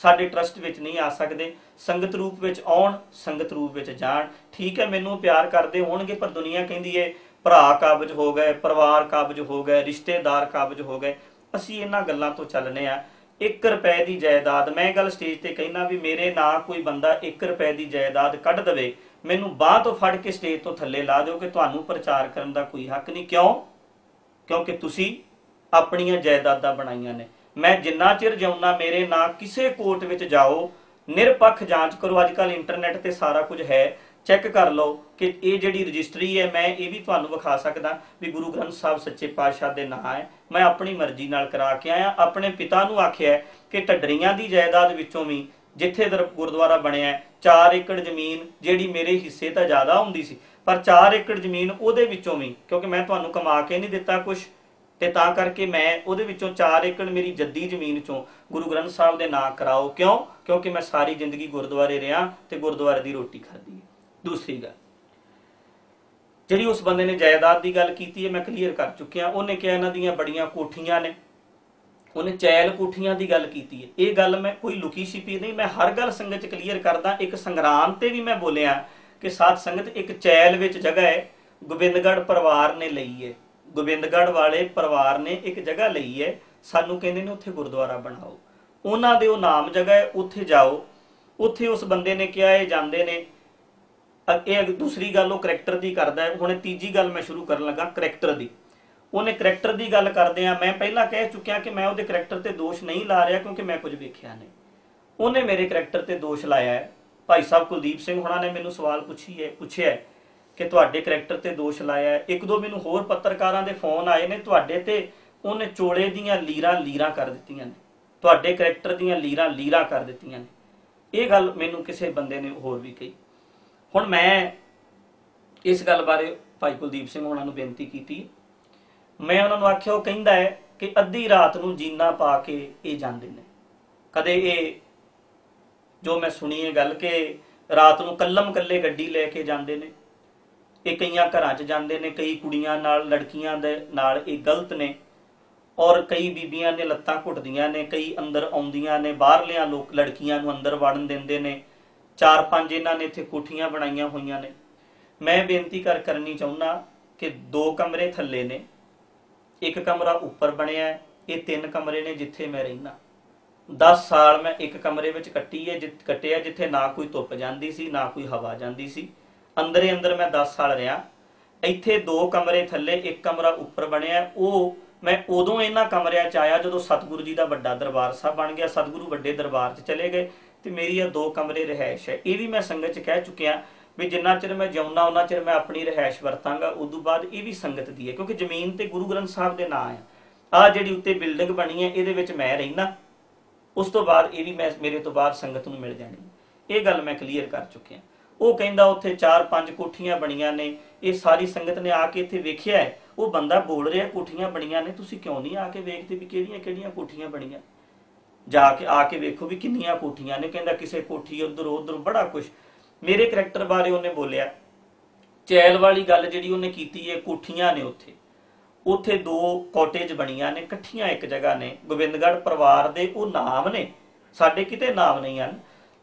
ਸਾਡੇ ਟਰਸਟ ਵਿੱਚ ਨਹੀਂ ਆ ਸਕਦੇ। ਸੰਗਤ ਰੂਪ ਵਿੱਚ ਆਉਣ, ਸੰਗਤ ਰੂਪ ਵਿੱਚ ਜਾਣ। ਠੀਕ ਹੈ, ਮੈਨੂੰ ਪਿਆਰ ਕਰਦੇ ਹੋਣਗੇ, ਪਰ ਦੁਨੀਆ ਕਹਿੰਦੀ ਏ, ਭਰਾ ਕਾਬਜ ਹੋ ਗਏ, ਪਰਿਵਾਰ ਕਾਬਜ ਹੋ ਗਏ, ਰਿਸ਼ਤੇਦਾਰ ਕਾਬਜ ਹੋ ਗਏ। ਅਸੀਂ ਇਹਨਾਂ ਗੱਲਾਂ ਤੋਂ ਚੱਲਨੇ ਆ। 1 ਰੁਪਏ ਦੀ ਜਾਇਦਾਦ, ਮੈਂ ਇਹ ਗੱਲ ਸਟੇਜ ਤੇ ਕਹਿਣਾ ਵੀ ਮੇਰੇ ਨਾਂ ਕੋਈ ਬੰਦਾ 1 ਰੁਪਏ ਦੀ ਜਾਇਦਾਦ ਕੱਢ ਦਵੇ, ਮੈਨੂੰ ਬਾਹ ਤੋਂ ਫੜ ਕੇ ਸਟੇਜ ਤੋਂ ਥੱਲੇ ਲਾ ਦਿਓ ਕਿ ਤੁਹਾਨੂੰ ਪ੍ਰਚਾਰ ਕਰਨ ਦਾ ਕੋਈ ਹੱਕ ਨਹੀਂ। ਕਿਉਂ? ਕਿਉਂਕਿ ਤੁਸੀਂ ਆਪਣੀਆਂ ਜਾਇਦਾਦਾਂ ਬਣਾਈਆਂ ਨੇ। ਮੈਂ ਜਿੰਨਾ ਚਿਰ ਜਿਉਣਾ ਮੇਰੇ ਨਾਂ ਕਿਸੇ ਕੋਰਟ ਵਿੱਚ ਜਾਓ, ਨਿਰਪੱਖ ਜਾਂਚ ਕਰੋ। ਅੱਜ ਕੱਲ ਇੰਟਰਨੈਟ ਤੇ ਸਾਰਾ ਕੁਝ ਹੈ। ਚੈੱਕ ਕਰ ਲਓ ਕਿ ਇਹ ਜਿਹੜੀ ਰਜਿਸਟਰੀ ਹੈ, ਮੈਂ ਇਹ ਵੀ ਤੁਹਾਨੂੰ ਵਿਖਾ ਸਕਦਾ ਵੀ ਗੁਰੂ ਗ੍ਰੰਥ ਸਾਹਿਬ ਸੱਚੇ ਪਾਤਸ਼ਾਹ ਦੇ ਨਾਂ ਹੈ। ਮੈਂ ਆਪਣੀ ਮਰਜ਼ੀ ਨਾਲ ਕਰਾ ਕੇ ਆਇਆ। ਆਪਣੇ ਪਿਤਾ ਨੂੰ ਆਖਿਆ ਕਿ ਢੱਡਰੀਆਂ ਦੀ ਜਾਇਦਾਦ ਵਿੱਚੋਂ ਵੀ ਜਿੱਥੇ ਦਰ ਗੁਰਦੁਆਰਾ ਬਣਿਆ 4 ਏਕੜ ਜ਼ਮੀਨ ਜਿਹੜੀ ਮੇਰੇ ਹਿੱਸੇ ਤਾਂ ਜ਼ਿਆਦਾ ਹੁੰਦੀ ਸੀ ਪਰ 4 ਏਕੜ ਜ਼ਮੀਨ ਉਹਦੇ ਵਿੱਚੋਂ ਵੀ, ਕਿਉਂਕਿ ਮੈਂ ਤੁਹਾਨੂੰ ਕਮਾ ਕੇ ਨਹੀਂ ਦਿੱਤਾ ਕੁਝ ਤੇ ਤਾਂ ਕਰਕੇ ਮੈਂ ਉਹਦੇ ਵਿੱਚੋਂ 4 ਏਕੜ ਮੇਰੀ ਜੱਦੀ ਜ਼ਮੀਨ ਚੋਂ ਗੁਰੂ ਗ੍ਰੰਥ ਸਾਹਿਬ ਦੇ ਨਾਂ ਕਰਾਓ। ਕਿਉਂ? ਕਿਉਂਕਿ ਮੈਂ ਸਾਰੀ ਜ਼ਿੰਦਗੀ ਗੁਰਦੁਆਰੇ ਰਿਹਾ ਤੇ ਗੁਰਦੁਆਰੇ ਦੀ ਰੋਟੀ ਖਾਧੀ ਹੈ। ਦੂਸਰੀ ਗੱਲ, ਜਿਹੜੀ ਉਸ ਬੰਦੇ ਨੇ ਜਾਇਦਾਦ ਦੀ ਗੱਲ ਕੀਤੀ ਹੈ, ਮੈਂ ਕਲੀਅਰ ਕਰ ਚੁੱਕਿਆ। ਉਹਨੇ ਕਿਹਾ ਇਹਨਾਂ ਦੀਆਂ ਬੜੀਆਂ ਕੋਠੀਆਂ ਨੇ। ਉਹਨੇ ਚੈਲ ਕੋਠੀਆਂ ਦੀ ਗੱਲ ਕੀਤੀ ਹੈ। ਇਹ ਗੱਲ ਮੈਂ ਕੋਈ ਲੁਕੀ ਛਿਪੀ ਨਹੀਂ, ਮੈਂ ਹਰ ਗੱਲ ਸੰਗਤ ਚ ਕਲੀਅਰ ਕਰਦਾ। ਇੱਕ ਸੰਗਰਾਮ ਤੇ ਵੀ ਮੈਂ ਬੋਲਿਆ ਕਿ ਸਾਧ ਸੰਗਤ ਇੱਕ ਚੈਲ ਵਿੱਚ ਜਗ੍ਹਾ ਹੈ, ਗੋਬਿੰਦਗੜ੍ਹ ਪਰਿਵਾਰ ਨੇ ਲਈ ਹੈ। ਗੋਬਿੰਦਗੜ੍ਹ ਵਾਲੇ ਪਰਿਵਾਰ ਨੇ ਇੱਕ ਜਗ੍ਹਾ ਲਈ ਹੈ, ਸਾਨੂੰ ਕਹਿੰਦੇ ਨੇ ਉੱਥੇ ਗੁਰਦੁਆਰਾ ਬਣਾਓ। ਉਹਨਾਂ ਦੇ ਉਹ ਨਾਮ ਜਗ੍ਹਾ ਹੈ, ਉੱਥੇ ਜਾਓ। ਉੱਥੇ ਉਸ ਬੰਦੇ ਨੇ ਕਿਹਾ, ਇਹ ਜਾਂਦੇ ਨੇ। ਇਹ ਦੂਸਰੀ ਗੱਲ ਉਹ ਕਰੈਕਟਰ ਦੀ ਕਰਦਾ ਹੈ। ਹੁਣ ਤੀਜੀ ਗੱਲ ਮੈਂ ਸ਼ੁਰੂ ਕਰਨ ਲੱਗਾ, ਕਰੈਕਟਰ ਦੀ। ਉਹਨੇ ਕਰੈਕਟਰ ਦੀ ਗੱਲ ਕਰਦੇ ਆ। ਮੈਂ ਪਹਿਲਾਂ ਕਹਿ ਚੁੱਕਿਆ ਕਿ ਮੈਂ ਉਹਦੇ ਕਰੈਕਟਰ ਤੇ ਦੋਸ਼ ਨਹੀਂ ਲਾ ਰਿਹਾ ਕਿਉਂਕਿ ਮੈਂ ਕੁਝ ਵੇਖਿਆ ਨਹੀਂ। ਉਹਨੇ ਮੇਰੇ ਕਰੈਕਟਰ ਤੇ ਦੋਸ਼ ਲਾਇਆ ਹੈ। ਭਾਈ ਸਾਹਿਬ ਕੁਲਦੀਪ ਸਿੰਘ ਹੁਣਾਂ ਨੇ ਮੈਨੂੰ ਸਵਾਲ ਪੁੱਛੀ ਹੈ, ਪੁੱਛਿਆ ਕਿ ਤੁਹਾਡੇ ਕਰੈਕਟਰ ਤੇ ਦੋਸ਼ ਲਾਇਆ ਇੱਕ ਦੋ ਮੈਨੂੰ ਹੋਰ ਪੱਤਰਕਾਰਾਂ ਦੇ ਫੋਨ ਆਏ ਨੇ, ਤੁਹਾਡੇ ਤੇ ਉਹਨੇ ਚੋਲੇ ਦੀਆਂ ਲੀਰਾਂ ਲੀਰਾਂ ਕਰ ਦਿੱਤੀਆਂ ਨੇ। ਤੁਹਾਡੇ ਕਰੈਕਟਰ ਦੀਆਂ ਲੀਰਾਂ ਲੀਰਾਂ ਕਰ ਦਿੱਤੀਆਂ ਨੇ। ਇਹ ਗੱਲ ਮੈਨੂੰ ਕਿਸੇ ਬੰਦੇ ਨੇ ਹੋਰ ਵੀ ਕਹੀ। ਹੁਣ ਮੈਂ ਇਸ ਗੱਲ ਬਾਰੇ ਭਾਈ ਕੁਲਦੀਪ ਸਿੰਘ ਉਹਨਾਂ ਨੂੰ ਬੇਨਤੀ ਕੀਤੀ। ਮੈਂ ਉਹਨਾਂ ਨੂੰ ਆਖਿਆ, ਉਹ ਕਹਿੰਦਾ ਹੈ ਕਿ ਅੱਧੀ ਰਾਤ ਨੂੰ ਜੀਨਾ ਪਾ ਕੇ ਇਹ ਜਾਂਦੇ ਨੇ। ਕਦੇ ਇਹ ਜੋ ਮੈਂ ਸੁਣੀ ਹੈ ਗੱਲ ਕਿ ਰਾਤ ਨੂੰ ਕੱਲਮ ਕੱਲੇ ਗੱਡੀ ਲੈ ਕੇ ਜਾਂਦੇ ਨੇ। ਇਹ ਕਈਆਂ ਘਰਾਂ 'ਚ ਜਾਂਦੇ ਨੇ, ਕਈ ਕੁੜੀਆਂ ਨਾਲ, ਲੜਕੀਆਂ ਦੇ ਨਾਲ ਇਹ ਗਲਤ ਨੇ। ਔਰ ਕਈ ਬੀਬੀਆਂ ਨੇ ਲੱਤਾਂ ਘੁੱਟਦੀਆਂ ਨੇ, ਕਈ ਅੰਦਰ ਆਉਂਦੀਆਂ ਨੇ, ਬਾਹਰਲਿਆਂ ਲੋਕ ਲੜਕੀਆਂ ਨੂੰ ਅੰਦਰ ਵੜਨ ਦਿੰਦੇ ਨੇ। ਚਾਰ ਪੰਜ ਇਹਨਾਂ ਨੇ ਇੱਥੇ ਕੋਠੀਆਂ ਬਣਾਈਆਂ ਹੋਈਆਂ ਨੇ। ਮੈਂ ਬੇਨਤੀ ਕਰ ਕਰਨੀ ਚਾਹੁੰਦਾ ਕਿ ਦੋ ਕਮਰੇ ਥੱਲੇ ਨੇ। ਇੱਕ ਕਮਰਾ ਉੱਪਰ ਬਣਿਆ ਹੈ, ਇਹ ਤਿੰਨ ਕਮਰੇ ਨੇ ਜਿੱਥੇ ਮੈਂ ਰਹਿਣਾ 10 ਸਾਲ ਮੈਂ ਇੱਕ ਕਮਰੇ ਵਿੱਚ ਕੱਟੀ ਹੈ ਜਿੱਥੇ ਕੱਟਿਆ ਜਿੱਥੇ ਨਾ ਕੋਈ ਧੁੱਪ ਜਾਂਦੀ ਸੀ, ਨਾ ਕੋਈ ਹਵਾ ਜਾਂਦੀ ਸੀ। ਅੰਦਰੇ ਅੰਦਰ ਮੈਂ 10 ਸਾਲ ਰਿਹਾ। ਇੱਥੇ ਦੋ ਕਮਰੇ ਥੱਲੇ ਇੱਕ ਕਮਰਾ ਉੱਪਰ ਬਣਿਆ। ਉਹ ਮੈਂ ਉਦੋਂ ਇਹਨਾਂ ਕਮਰਿਆਂ 'ਚ ਆਇਆ ਜਦੋਂ ਸਤਿਗੁਰੂ ਜੀ ਦਾ ਵੱਡਾ ਦਰਬਾਰ ਸਾਹਿਬ ਬਣ ਗਿਆ। ਸਤਿਗੁਰੂ ਵੱਡੇ ਦਰਬਾਰ 'ਚ ਚਲੇ ਗਏ ਤੇ ਮੇਰੀ ਇਹ ਦੋ ਕਮਰੇ ਰਹਿائش ਹੈ। ਇਹ ਵੀ ਮੈਂ ਸੰਗਤ 'ਚ ਕਹਿ ਚੁੱਕਿਆ ਵੀ ਜਿੰਨਾ ਚਿਰ ਮੈਂ ਜਿਉਂਦਾ ਉਹਨਾਂ ਚਿਰ ਮੈਂ ਆਪਣੀ ਰਹਿائش ਵਰਤਾਂਗਾ। ਉਦੋਂ ਬਾਅਦ ਇਹ ਵੀ ਸੰਗਤ ਦੀ ਹੈ, ਕਿਉਂਕਿ ਜ਼ਮੀਨ ਤੇ ਗੁਰੂ ਗ੍ਰੰਥ ਸਾਹਿਬ ਦੇ ਨਾਂ ਆ। ਆ ਜਿਹੜੀ ਉੱਤੇ ਬਿਲਡਿੰਗ ਬਣੀ ਹੈ, ਇਹਦੇ ਵਿੱਚ ਮੈਂ ਰਹਿਣਾ ਉਸ ਤੋਂ ਬਾਅਦ ਇਹ ਵੀ ਮੈਂ ਮੇਰੇ ਤੋਂ ਬਾਅਦ ਸੰਗਤ ਨੂੰ ਮਿਲ ਜਾਣੀ। ਇਹ ਗੱਲ ਮੈਂ ਕਲੀਅਰ ਕਰ ਚੁੱਕਿਆ। ਉਹ ਕਹਿੰਦਾ ਉੱਥੇ 4-5 ਕੋਠੀਆਂ ਬਣੀਆਂ ਨੇ, ਇਹ ਸਾਰੀ ਸੰਗਤ ਨੇ ਆ ਕੇ ਇੱਥੇ ਵੇਖਿਆ ਹੈ। ਉਹ ਬੰਦਾ ਬੋਲ ਰਿਹਾ, ਕੋਠੀਆਂ ਬਣੀਆਂ ਨੇ, ਤੁਸੀਂ ਕਿਉਂ ਨਹੀਂ ਆ ਕੇ ਵੇਖਦੇ ਵੀ ਕਿਹੜੀਆਂ ਕਿਹੜੀਆਂ ਕੋਠੀਆਂ ਬਣੀਆਂ? ਜਾ ਕੇ, ਆ ਕੇ ਵੇਖੋ ਵੀ ਕਿੰਨੀਆਂ ਕੋਠੀਆਂ ਨੇ, ਕਹਿੰਦਾ ਕਿਸੇ ਕੋਠੀ ਉਧਰ ਉਧਰ ਬੜਾ ਕੁਝ ਮੇਰੇ ਕਰੈਕਟਰ ਬਾਰੇ ਉਹਨੇ ਬੋਲਿਆ। ਚੈਲ ਵਾਲੀ ਗੱਲ ਜਿਹੜੀ ਉਹਨੇ ਕੀਤੀ ਹੈ, ਕੋਠੀਆਂ ਨੇ ਉੱਥੇ। ਉੱਥੇ ਦੋ ਕਾਟੇਜ ਬਣੀਆਂ ਨੇ, ਇਕੱਠੀਆਂ ਇੱਕ ਜਗ੍ਹਾ ਨੇ। ਗੋਬਿੰਦਗੜ੍ਹ ਪਰਿਵਾਰ ਦੇ ਉਹ ਨਾਮ ਨੇ। ਸਾਡੇ ਕਿਤੇ ਨਾਮ ਨਹੀਂ ਹਨ।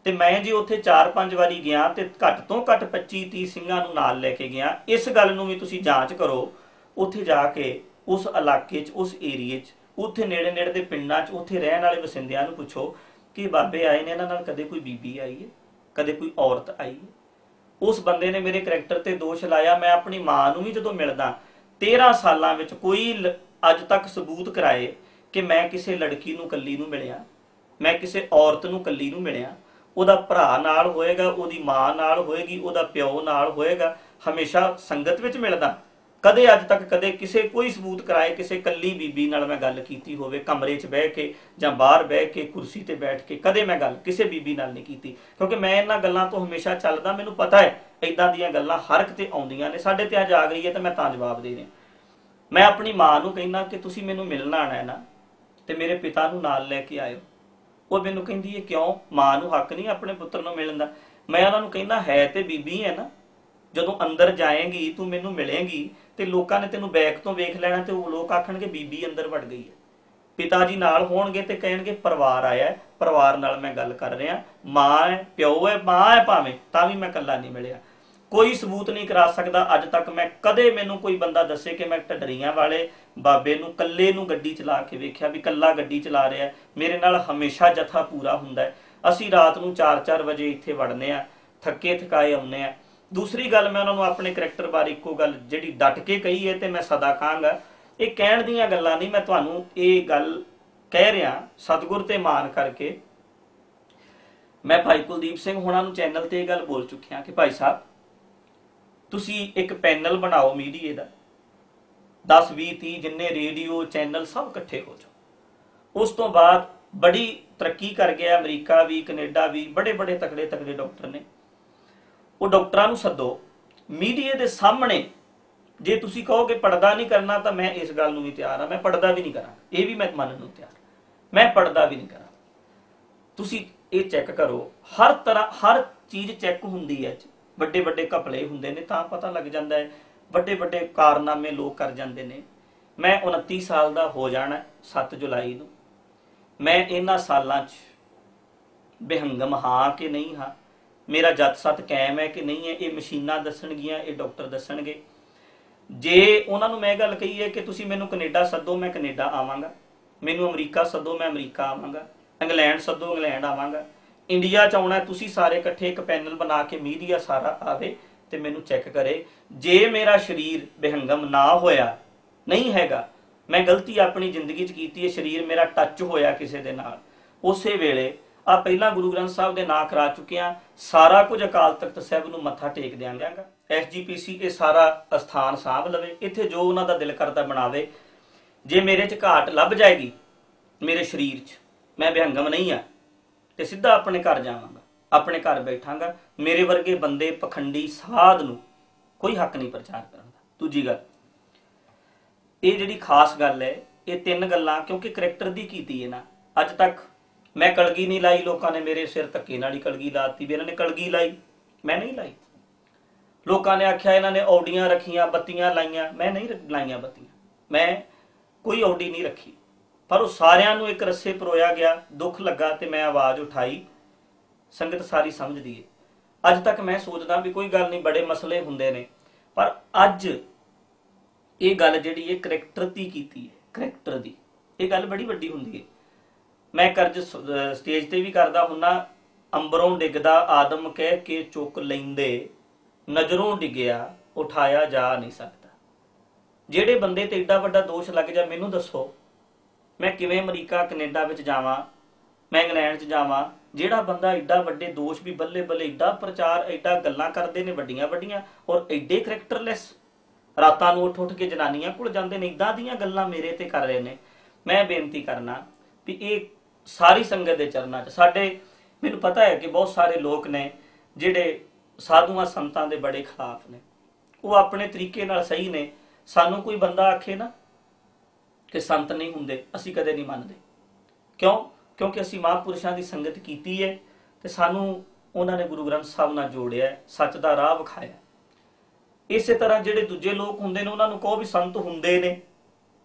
ਤੇ ਮੈਂ ਜੀ ਉੱਥੇ 4-5 ਵਾਰੀ ਗਿਆ ਤੇ ਘੱਟ ਤੋਂ ਘੱਟ 25-30 ਸਿੰਘਾਂ ਨੂੰ ਨਾਲ ਲੈ ਕੇ ਗਿਆ, ਇਸ ਗੱਲ ਨੂੰ ਵੀ ਤੁਸੀਂ ਜਾਂਚ ਕਰੋ। ਉੱਥੇ ਜਾ ਕੇ ਉਸ ਇਲਾਕੇ 'ਚ, ਉਸ ਏਰੀਏ 'ਚ, ਉੱਥੇ ਨੇੜੇ ਨੇੜੇ ਦੇ ਪਿੰਡਾਂ 'ਚ, ਉੱਥੇ ਰਹਿਣ ਵਾਲੇ ਵਸਿੰਦਿਆਂ ਨੂੰ ਪੁੱਛੋ ਕਿ ਬਾਬੇ ਆਏ ਨੇ, ਇਹਨਾਂ ਨਾਲ ਕਦੇ ਕੋਈ ਬੀਬੀ ਆਈ ਹੈ? ਕਦੇ ਕੋਈ ਔਰਤ ਆਈ ਹੈ? ਉਸ ਬੰਦੇ ਨੇ ਮੇਰੇ ਕਰੈਕਟਰ ਤੇ ਦੋਸ਼ ਲਾਇਆ, ਮੈਂ ਆਪਣੀ ਮਾਂ ਨੂੰ ਵੀ ਜਦੋਂ ਮਿਲਦਾ 13 ਸਾਲਾਂ ਵਿੱਚ ਕੋਈ ਲ- ਅੱਜ ਤੱਕ ਸਬੂਤ ਕਰਾਏ ਕਿ ਮੈਂ ਕਿਸੇ ਲੜਕੀ ਨੂੰ ਕੱਲੀ ਨੂੰ ਮਿਲਿਆ, ਮੈਂ ਕਿਸੇ ਔਰਤ ਨੂੰ ਕੱਲੀ ਨੂੰ ਮਿਲਿਆ। ਉਹਦਾ ਭਰਾ ਨਾਲ ਹੋਏਗਾ, ਉਹਦੀ ਮਾਂ ਨਾਲ ਹੋਏਗੀ, ਉਹਦਾ ਪਿਓ ਨਾਲ ਹੋਏਗਾ, ਹਮੇਸ਼ਾ ਸੰਗਤ ਵਿੱਚ ਮਿਲਦਾ। ਕਦੇ ਅੱਜ ਤੱਕ ਕਦੇ ਕਿਸੇ ਕੋਈ ਸਬੂਤ ਕਰਾਏ, ਕਿਸੇ ਕੱਲੀ ਬੀਬੀ ਨਾਲ ਮੈਂ ਗੱਲ ਕੀਤੀ ਹੋਵੇ, ਕਮਰੇ 'ਚ ਬਹਿ ਕੇ ਜਾਂ ਬਾਹਰ ਬਹਿ ਕੇ, ਕੁਰਸੀ ਤੇ ਬੈਠ ਕੇ, ਕਦੇ ਮੈਂ ਗੱਲ ਕਿਸੇ ਬੀਬੀ ਨਾਲ ਨਹੀਂ ਕੀਤੀ। ਕਿਉਂਕਿ ਮੈਂ ਇਹਨਾਂ ਗੱਲਾਂ ਤੋਂ ਹਮੇਸ਼ਾ ਚੱਲਦਾ, ਮੈਨੂੰ ਪਤਾ ਹੈ ਇਦਾਂ ਦੀਆਂ ਗੱਲਾਂ ਹਰ ਕਿਤੇ ਆਉਂਦੀਆਂ ਨੇ, ਸਾਡੇ ਤੇ ਅੱਜ ਆ ਗਈ ਹੈ ਤਾਂ ਮੈਂ ਤਾਂ ਜਵਾਬ ਦੇ ਰਿਹਾ। ਮੈਂ ਆਪਣੀ ਮਾਂ ਨੂੰ ਕਹਿੰਦਾ ਕਿ ਤੁਸੀਂ ਮੈਨੂੰ ਮਿਲਣ ਆਣਾ ਹੈ ਨਾ, ਤੇ ਮੇਰੇ ਪਿਤਾ ਨੂੰ ਨਾਲ ਲੈ ਕੇ ਆਇਓ। ਉਹ ਮੈਨੂੰ ਕਹਿੰਦੀ ਹੈ, ਕਿਉਂ? ਮਾਂ ਨੂੰ ਹੱਕ ਨਹੀਂ ਆਪਣੇ ਪੁੱਤਰ ਨੂੰ ਮਿਲਣ ਦਾ? ਮੈਂ ਉਹਨਾਂ ਨੂੰ ਕਹਿੰਦਾ, ਹੈ ਤੇ ਬੀਬੀ ਹੈ ਨਾ ਜਦੋਂ ਅੰਦਰ ਜਾਏਂਗੀ, ਤੂੰ ਮੈਨੂੰ ਮਿਲੇਂਗੀ ਤੇ ਲੋਕਾਂ ਨੇ ਤੈਨੂੰ ਬੈਕ ਤੋਂ ਵੇਖ ਲੈਣਾ ਤੇ ਉਹ ਲੋਕ ਆਖਣਗੇ, ਬੀਬੀ ਅੰਦਰ ਵੜ ਗਈ ਹੈ। ਪਿਤਾ ਜੀ ਨਾਲ ਹੋਣਗੇ ਤੇ ਕਹਿਣਗੇ, ਪਰਿਵਾਰ ਆਇਆ ਪਰਿਵਾਰ ਨਾਲ ਮੈਂ ਗੱਲ ਕਰ ਰਿਹਾ, ਮਾਂ ਹੈ, ਪਿਓ ਹੈ, ਮਾਂ ਹੈ ਭਾਵੇਂ, ਤਾਂ ਵੀ ਮੈਂ ਇਕੱਲਾ ਨਹੀਂ ਮਿਲਿਆ। ਕੋਈ ਸਬੂਤ ਨਹੀਂ ਕਰਾ ਸਕਦਾ, ਅੱਜ ਤੱਕ ਮੈਂ ਕਦੇ ਮੈਨੂੰ ਕੋਈ ਬੰਦਾ ਦੱਸੇ ਕਿ ਮੈਂ ਢੱਡਰੀਆਂ ਵਾਲੇ, ਬਾਬੇ ਨੂੰ ਕੱਲੇ ਨੂੰ ਗੱਡੀ ਚਲਾ ਕੇ ਵੇਖਿਆ ਵੀ ਕੱਲਾ ਗੱਡੀ ਚਲਾ ਰਿਹਾ ਮੇਰੇ ਨਾਲ ਹਮੇਸ਼ਾ ਜਥਾ ਪੂਰਾ ਹੁੰਦਾ ਹੈ। ਅਸੀਂ ਰਾਤ ਨੂੰ 4-4 ਵਜੇ ਇੱਥੇ ਵੜਨੇ ਆ ਥੱਕੇ ਥਕਾਏ ਆਉਨੇ ਆ ਦੂਸਰੀ ਗੱਲ ਮੈਂ ਉਹਨਾਂ ਨੂੰ ਆਪਣੇ ਕਰੈਕਟਰ ਬਾਰੇ ਇੱਕੋ ਗੱਲ ਜਿਹੜੀ ਡਟ ਕੇ ਕਹੀ ਹੈ ਤੇ ਮੈਂ ਸਦਾ ਕਹਾਂਗਾ, ਇਹ ਕਹਿਣ ਦੀਆਂ ਗੱਲਾਂ ਨਹੀਂ, ਮੈਂ ਤੁਹਾਨੂੰ ਇਹ ਗੱਲ ਕਹਿ ਰਿਹਾ, ਸਤਿਗੁਰ ਤੇ ਮਾਨ ਕਰਕੇ। ਮੈਂ ਭਾਈ ਕੁਲਦੀਪ ਸਿੰਘ ਹੋਣਾ ਨੂੰ ਚੈਨਲ ਤੇ ਇਹ ਗੱਲ ਬੋਲ ਚੁੱਕਿਆ ਕਿ ਭਾਈ ਸਾਹਿਬ, ਤੁਸੀਂ ਇੱਕ ਪੈਨਲ ਬਣਾਓ ਮੀਡੀਏ ਦਾ। 10 20 30 ਜਿੰਨੇ ਰੇਡੀਓ ਚੈਨਲ ਸਭ ਇਕੱਠੇ ਹੋ ਜਾਓ। ਉਸ ਤੋਂ ਬਾਅਦ ਬੜੀ ਤਰੱਕੀ ਕਰ ਗਿਆ ਅਮਰੀਕਾ ਵੀ, ਕੈਨੇਡਾ ਵੀ ਬੜੇ ਬੜੇ ਤਕੜੇ ਤਕੜੇ ਡਾਕਟਰ ਨੇ। ਉਹ ਡਾਕਟਰਾਂ ਨੂੰ ਸੱਦੋ। ਮੀਡੀਆ ਦੇ ਸਾਹਮਣੇ ਜੇ ਤੁਸੀਂ ਕਹੋਗੇ ਪਰਦਾ ਨਹੀਂ ਕਰਨਾ ਤਾਂ ਮੈਂ ਇਸ ਗੱਲ ਨੂੰ ਵੀ ਤਿਆਰ ਹਾਂ। ਮੈਂ ਪਰਦਾ ਵੀ ਨਹੀਂ ਕਰਾਂ। ਇਹ ਵੀ ਮੈਂ ਮੰਨਣ ਨੂੰ ਤਿਆਰ ਮੈਂ ਪਰਦਾ ਵੀ ਨਹੀਂ ਕਰਾਂ। ਤੁਸੀਂ ਇਹ ਚੈੱਕ ਕਰੋ। ਹਰ ਤਰ੍ਹਾਂ, ਹਰ ਚੀਜ਼ ਚੈੱਕ ਹੁੰਦੀ ਹੈ। ਵੱਡੇ ਵੱਡੇ ਘਪਲੇ ਹੁੰਦੇ ਨੇ ਤਾਂ ਪਤਾ ਲੱਗ ਜਾਂਦਾ ਹੈ। ਵੱਡੇ ਵੱਡੇ ਕਾਰਨਾਮੇ ਲੋਕ ਕਰ ਜਾਂਦੇ ਨੇ। ਮੈਂ 29 ਸਾਲ ਦਾ ਹੋ ਜਾਣਾ 7 ਜੁਲਾਈ ਨੂੰ। ਮੈਂ ਇਹਨਾਂ ਸਾਲਾਂ 'ਚ ਬੇਹੰਗਮ ਹਾਂ ਕਿ ਨਹੀਂ ਹਾਂ? ਮੇਰਾ ਜੱਤ ਸੱਤ ਕਾਇਮ ਹੈ ਕਿ ਨਹੀਂ ਹੈ? ਇਹ ਮਸ਼ੀਨਾਂ ਦੱਸਣਗੀਆਂ, ਇਹ ਡਾਕਟਰ ਦੱਸਣਗੇ। ਜੇ ਉਹਨਾਂ ਨੂੰ ਮੈਂ ਗੱਲ ਕਹੀ ਹੈ ਕਿ ਤੁਸੀਂ ਮੈਨੂੰ ਕੈਨੇਡਾ ਸੱਦੋ, ਮੈਂ ਕੈਨੇਡਾ ਆਵਾਂਗਾ। ਮੈਨੂੰ ਅਮਰੀਕਾ ਸੱਦੋ, ਮੈਂ ਅਮਰੀਕਾ ਆਵਾਂਗਾ। ਇੰਗਲੈਂਡ ਸੱਦੋ, ਇੰਗਲੈਂਡ ਆਵਾਂਗਾ। ਇੰਡੀਆ ਚ ਆਉਣਾ ਤੁਸੀਂ ਸਾਰੇ ਇਕੱਠੇ ਇੱਕ ਪੈਨਲ ਬਣਾ ਕੇ ਮੀਡੀਆ ਸਾਰਾ ਆਵੇ ਤੇ ਮੈਨੂੰ ਚੈੱਕ ਕਰੇ। ਜੇ ਮੇਰਾ ਸਰੀਰ ਬੇਹੰਗਮ ਨਾ ਹੋਇਆ, ਨਹੀਂ ਹੈਗਾ, ਮੈਂ ਗਲਤੀ ਆਪਣੀ ਜ਼ਿੰਦਗੀ 'ਚ ਕੀਤੀ ਹੈ, ਸਰੀਰ ਮੇਰਾ ਟੱਚ ਹੋਇਆ ਕਿਸੇ ਦੇ ਨਾਲ, ਉਸੇ ਵੇਲੇ ਆ ਪਹਿਲਾਂ ਗੁਰੂ ਗ੍ਰੰਥ ਸਾਹਿਬ ਦੇ ਨਾਂ ਕਰਾ ਚੁੱਕਿਆ ਸਾਰਾ ਕੁਝ ਅਕਾਲ ਤਖਤ ਸਾਹਿਬ ਨੂੰ ਮੱਥਾ ਟੇਕ ਦਿਆਂਗਾ ਐਸਜੀਪੀਸੀ ਇਹ ਸਾਰਾ ਅਸਥਾਨ ਸਾਂਭ ਲਵੇ। ਇੱਥੇ ਜੋ ਉਹਨਾਂ ਦਾ ਦਿਲ ਕਰਦਾ ਬਣਾਵੇ। ਜੇ ਮੇਰੇ 'ਚ ਘਾਟ ਲੱਭ ਜਾਏਗੀ ਮੇਰੇ ਸਰੀਰ 'ਚ, ਮੈਂ ਵਿਹੰਗਮ ਨਹੀਂ ਆ ਤੇ ਸਿੱਧਾ ਆਪਣੇ ਘਰ ਜਾਵਾਂਗਾ, ਆਪਣੇ ਘਰ ਬੈਠਾਂਗਾ। ਮੇਰੇ ਵਰਗੇ ਬੰਦੇ, ਪਖੰਡੀ, ਸਾਧ ਨੂੰ ਕੋਈ ਹੱਕ ਨਹੀਂ ਪ੍ਰਚਾਰ ਕਰਨ ਦਾ। ਦੂਜੀ ਗੱਲ, ਇਹ ਜਿਹੜੀ ਖਾਸ ਗੱਲ ਹੈ, ਇਹ ਤਿੰਨ ਗੱਲਾਂ ਕਿਉਂਕਿ ਕਰੈਕਟਰ ਦੀ ਕੀਤੀ ਹੈ ਨਾ, ਅੱਜ ਤੱਕ ਮੈਂ ਕਲਗੀ ਨਹੀਂ ਲਾਈ, ਲੋਕਾਂ ਨੇ ਮੇਰੇ ਸਿਰ ਧੱਕੇ ਨਾਲ ਹੀ ਕਲਗੀ ਲਾਤੀ ਵੀ ਇਹਨਾਂ ਨੇ ਕਲਗੀ ਲਾਈ। ਮੈਂ ਨਹੀਂ ਲਾਈ। ਲੋਕਾਂ ਨੇ ਆਖਿਆ ਇਹਨਾਂ ਨੇ ਔਡੀਆਂ ਰੱਖੀਆਂ, ਬੱਤੀਆਂ ਲਾਈਆਂ। ਮੈਂ ਨਹੀਂ ਲਾਈਆਂ ਬੱਤੀਆਂ। ਮੈਂ ਕੋਈ ਔਡੀ ਨਹੀਂ ਰੱਖੀ। ਪਰ ਉਹ ਸਾਰਿਆਂ ਨੂੰ ਇੱਕ ਰੱਸੇ ਪਰੋਇਆ ਗਿਆ, ਦੁੱਖ ਲੱਗਾ ਤੇ ਮੈਂ ਆਵਾਜ਼ ਉਠਾਈ, ਸੰਗਤ ਸਾਰੀ ਸਮਝਦੀ ਏ। ਅੱਜ ਤੱਕ ਮੈਂ ਸੋਚਦਾ ਵੀ ਕੋਈ ਗੱਲ ਨਹੀਂ, ਬੜੇ ਮਸਲੇ ਹੁੰਦੇ ਨੇ। ਪਰ ਅੱਜ ਇਹ ਗੱਲ ਜਿਹੜੀ ਇਹ ਕਰੈਕਟਰ ਦੀ ਕੀਤੀ ਹੈ ਕਰੈਕਟਰ ਦੀ। ਇਹ ਗੱਲ ਬੜੀ ਵੱਡੀ ਹੁੰਦੀ ਹੈ ਮੈਂ ਕਰਜ ਸਟੇਜ ਤੇ ਵੀ ਕਰਦਾ ਹੁੰਨਾ। ਅੰਬਰੋਂ ਡਿੱਗਦਾ ਆਦਮ ਕਹਿ ਕੇ ਚੁੱਕ ਲੈਂਦੇ। ਨਜ਼ਰੋਂ ਡਿੱਗਿਆ, ਉਠਾਇਆ ਜਾ ਨਹੀਂ ਸਕਦਾ। ਜਿਹੜੇ ਬੰਦੇ ਤੇ ਏਡਾ ਵੱਡਾ ਦੋਸ਼ ਲੱਗ ਜਾ, ਮੈਨੂੰ ਦੱਸੋ। ਮੈਂ ਕਿਵੇਂ ਅਮਰੀਕਾ, ਕੈਨੇਡਾ ਵਿੱਚ ਜਾਵਾਂ? ਮੈਂ ਇੰਗਲੈਂਡ 'ਚ ਜਾਵਾਂ? ਜਿਹੜਾ ਬੰਦਾ ਏਡਾ ਵੱਡੇ ਦੋਸ਼ ਵੀ ਬੱਲੇ ਬੱਲੇ ਏਡਾ ਪ੍ਰਚਾਰ, ਏਡਾ ਗੱਲਾਂ ਕਰਦੇ ਨੇ ਵੱਡੀਆਂ ਵੱਡੀਆਂ ਔਰ ਏਡੇ ਕਰੈਕਟਰਲੈਸ। ਰਾਤਾਂ ਨੂੰ ਉੱਠ ਉੱਠ ਕੇ ਜਨਾਨੀਆਂ ਕੋਲ ਜਾਂਦੇ ਨੇ ਇਦਾਂ ਦੀਆਂ ਗੱਲਾਂ ਮੇਰੇ ਤੇ ਕਰ ਰਹੇ ਨੇ। ਮੈਂ ਬੇਨਤੀ ਕਰਨਾ ਵੀ ਇਹ ਸਾਰੀ ਸੰਗਤ ਦੇ ਚਰਨਾਂ 'ਚ। ਸਾਡੇ, ਮੈਨੂੰ ਪਤਾ ਹੈ ਕਿ ਬਹੁਤ ਸਾਰੇ ਲੋਕ ਨੇ ਜਿਹੜੇ ਸਾਧੂਆਂ ਸੰਤਾਂ ਦੇ ਬੜੇ ਖਿਲਾਫ ਨੇ। ਉਹ ਆਪਣੇ ਤਰੀਕੇ ਨਾਲ ਸਹੀ ਨੇ। ਸਾਨੂੰ ਕੋਈ ਬੰਦਾ ਆਖੇ ਨਾ ਕਿ ਸੰਤ ਨਹੀਂ ਹੁੰਦੇ, ਅਸੀਂ ਕਦੇ ਨਹੀਂ ਮੰਨਦੇ। ਕਿਉਂ? ਕਿਉਂਕਿ ਅਸੀਂ ਮਹਾਂਪੁਰਸ਼ਾਂ ਦੀ ਸੰਗਤ ਕੀਤੀ ਹੈ ਤੇ ਸਾਨੂੰ ਉਹਨਾਂ ਨੇ ਗੁਰੂ ਗ੍ਰੰਥ ਸਾਹਿਬ ਨਾਲ ਜੋੜਿਆ ਸੱਚ ਦਾ ਰਾਹ ਵਿਖਾਇਆ ਇਸੇ ਤਰ੍ਹਾਂ ਜਿਹੜੇ ਦੂਜੇ ਲੋਕ ਹੁੰਦੇ ਨੇ, ਉਹਨਾਂ ਨੂੰ ਕਹੋ ਵੀ ਸੰਤ ਹੁੰਦੇ ਨੇ।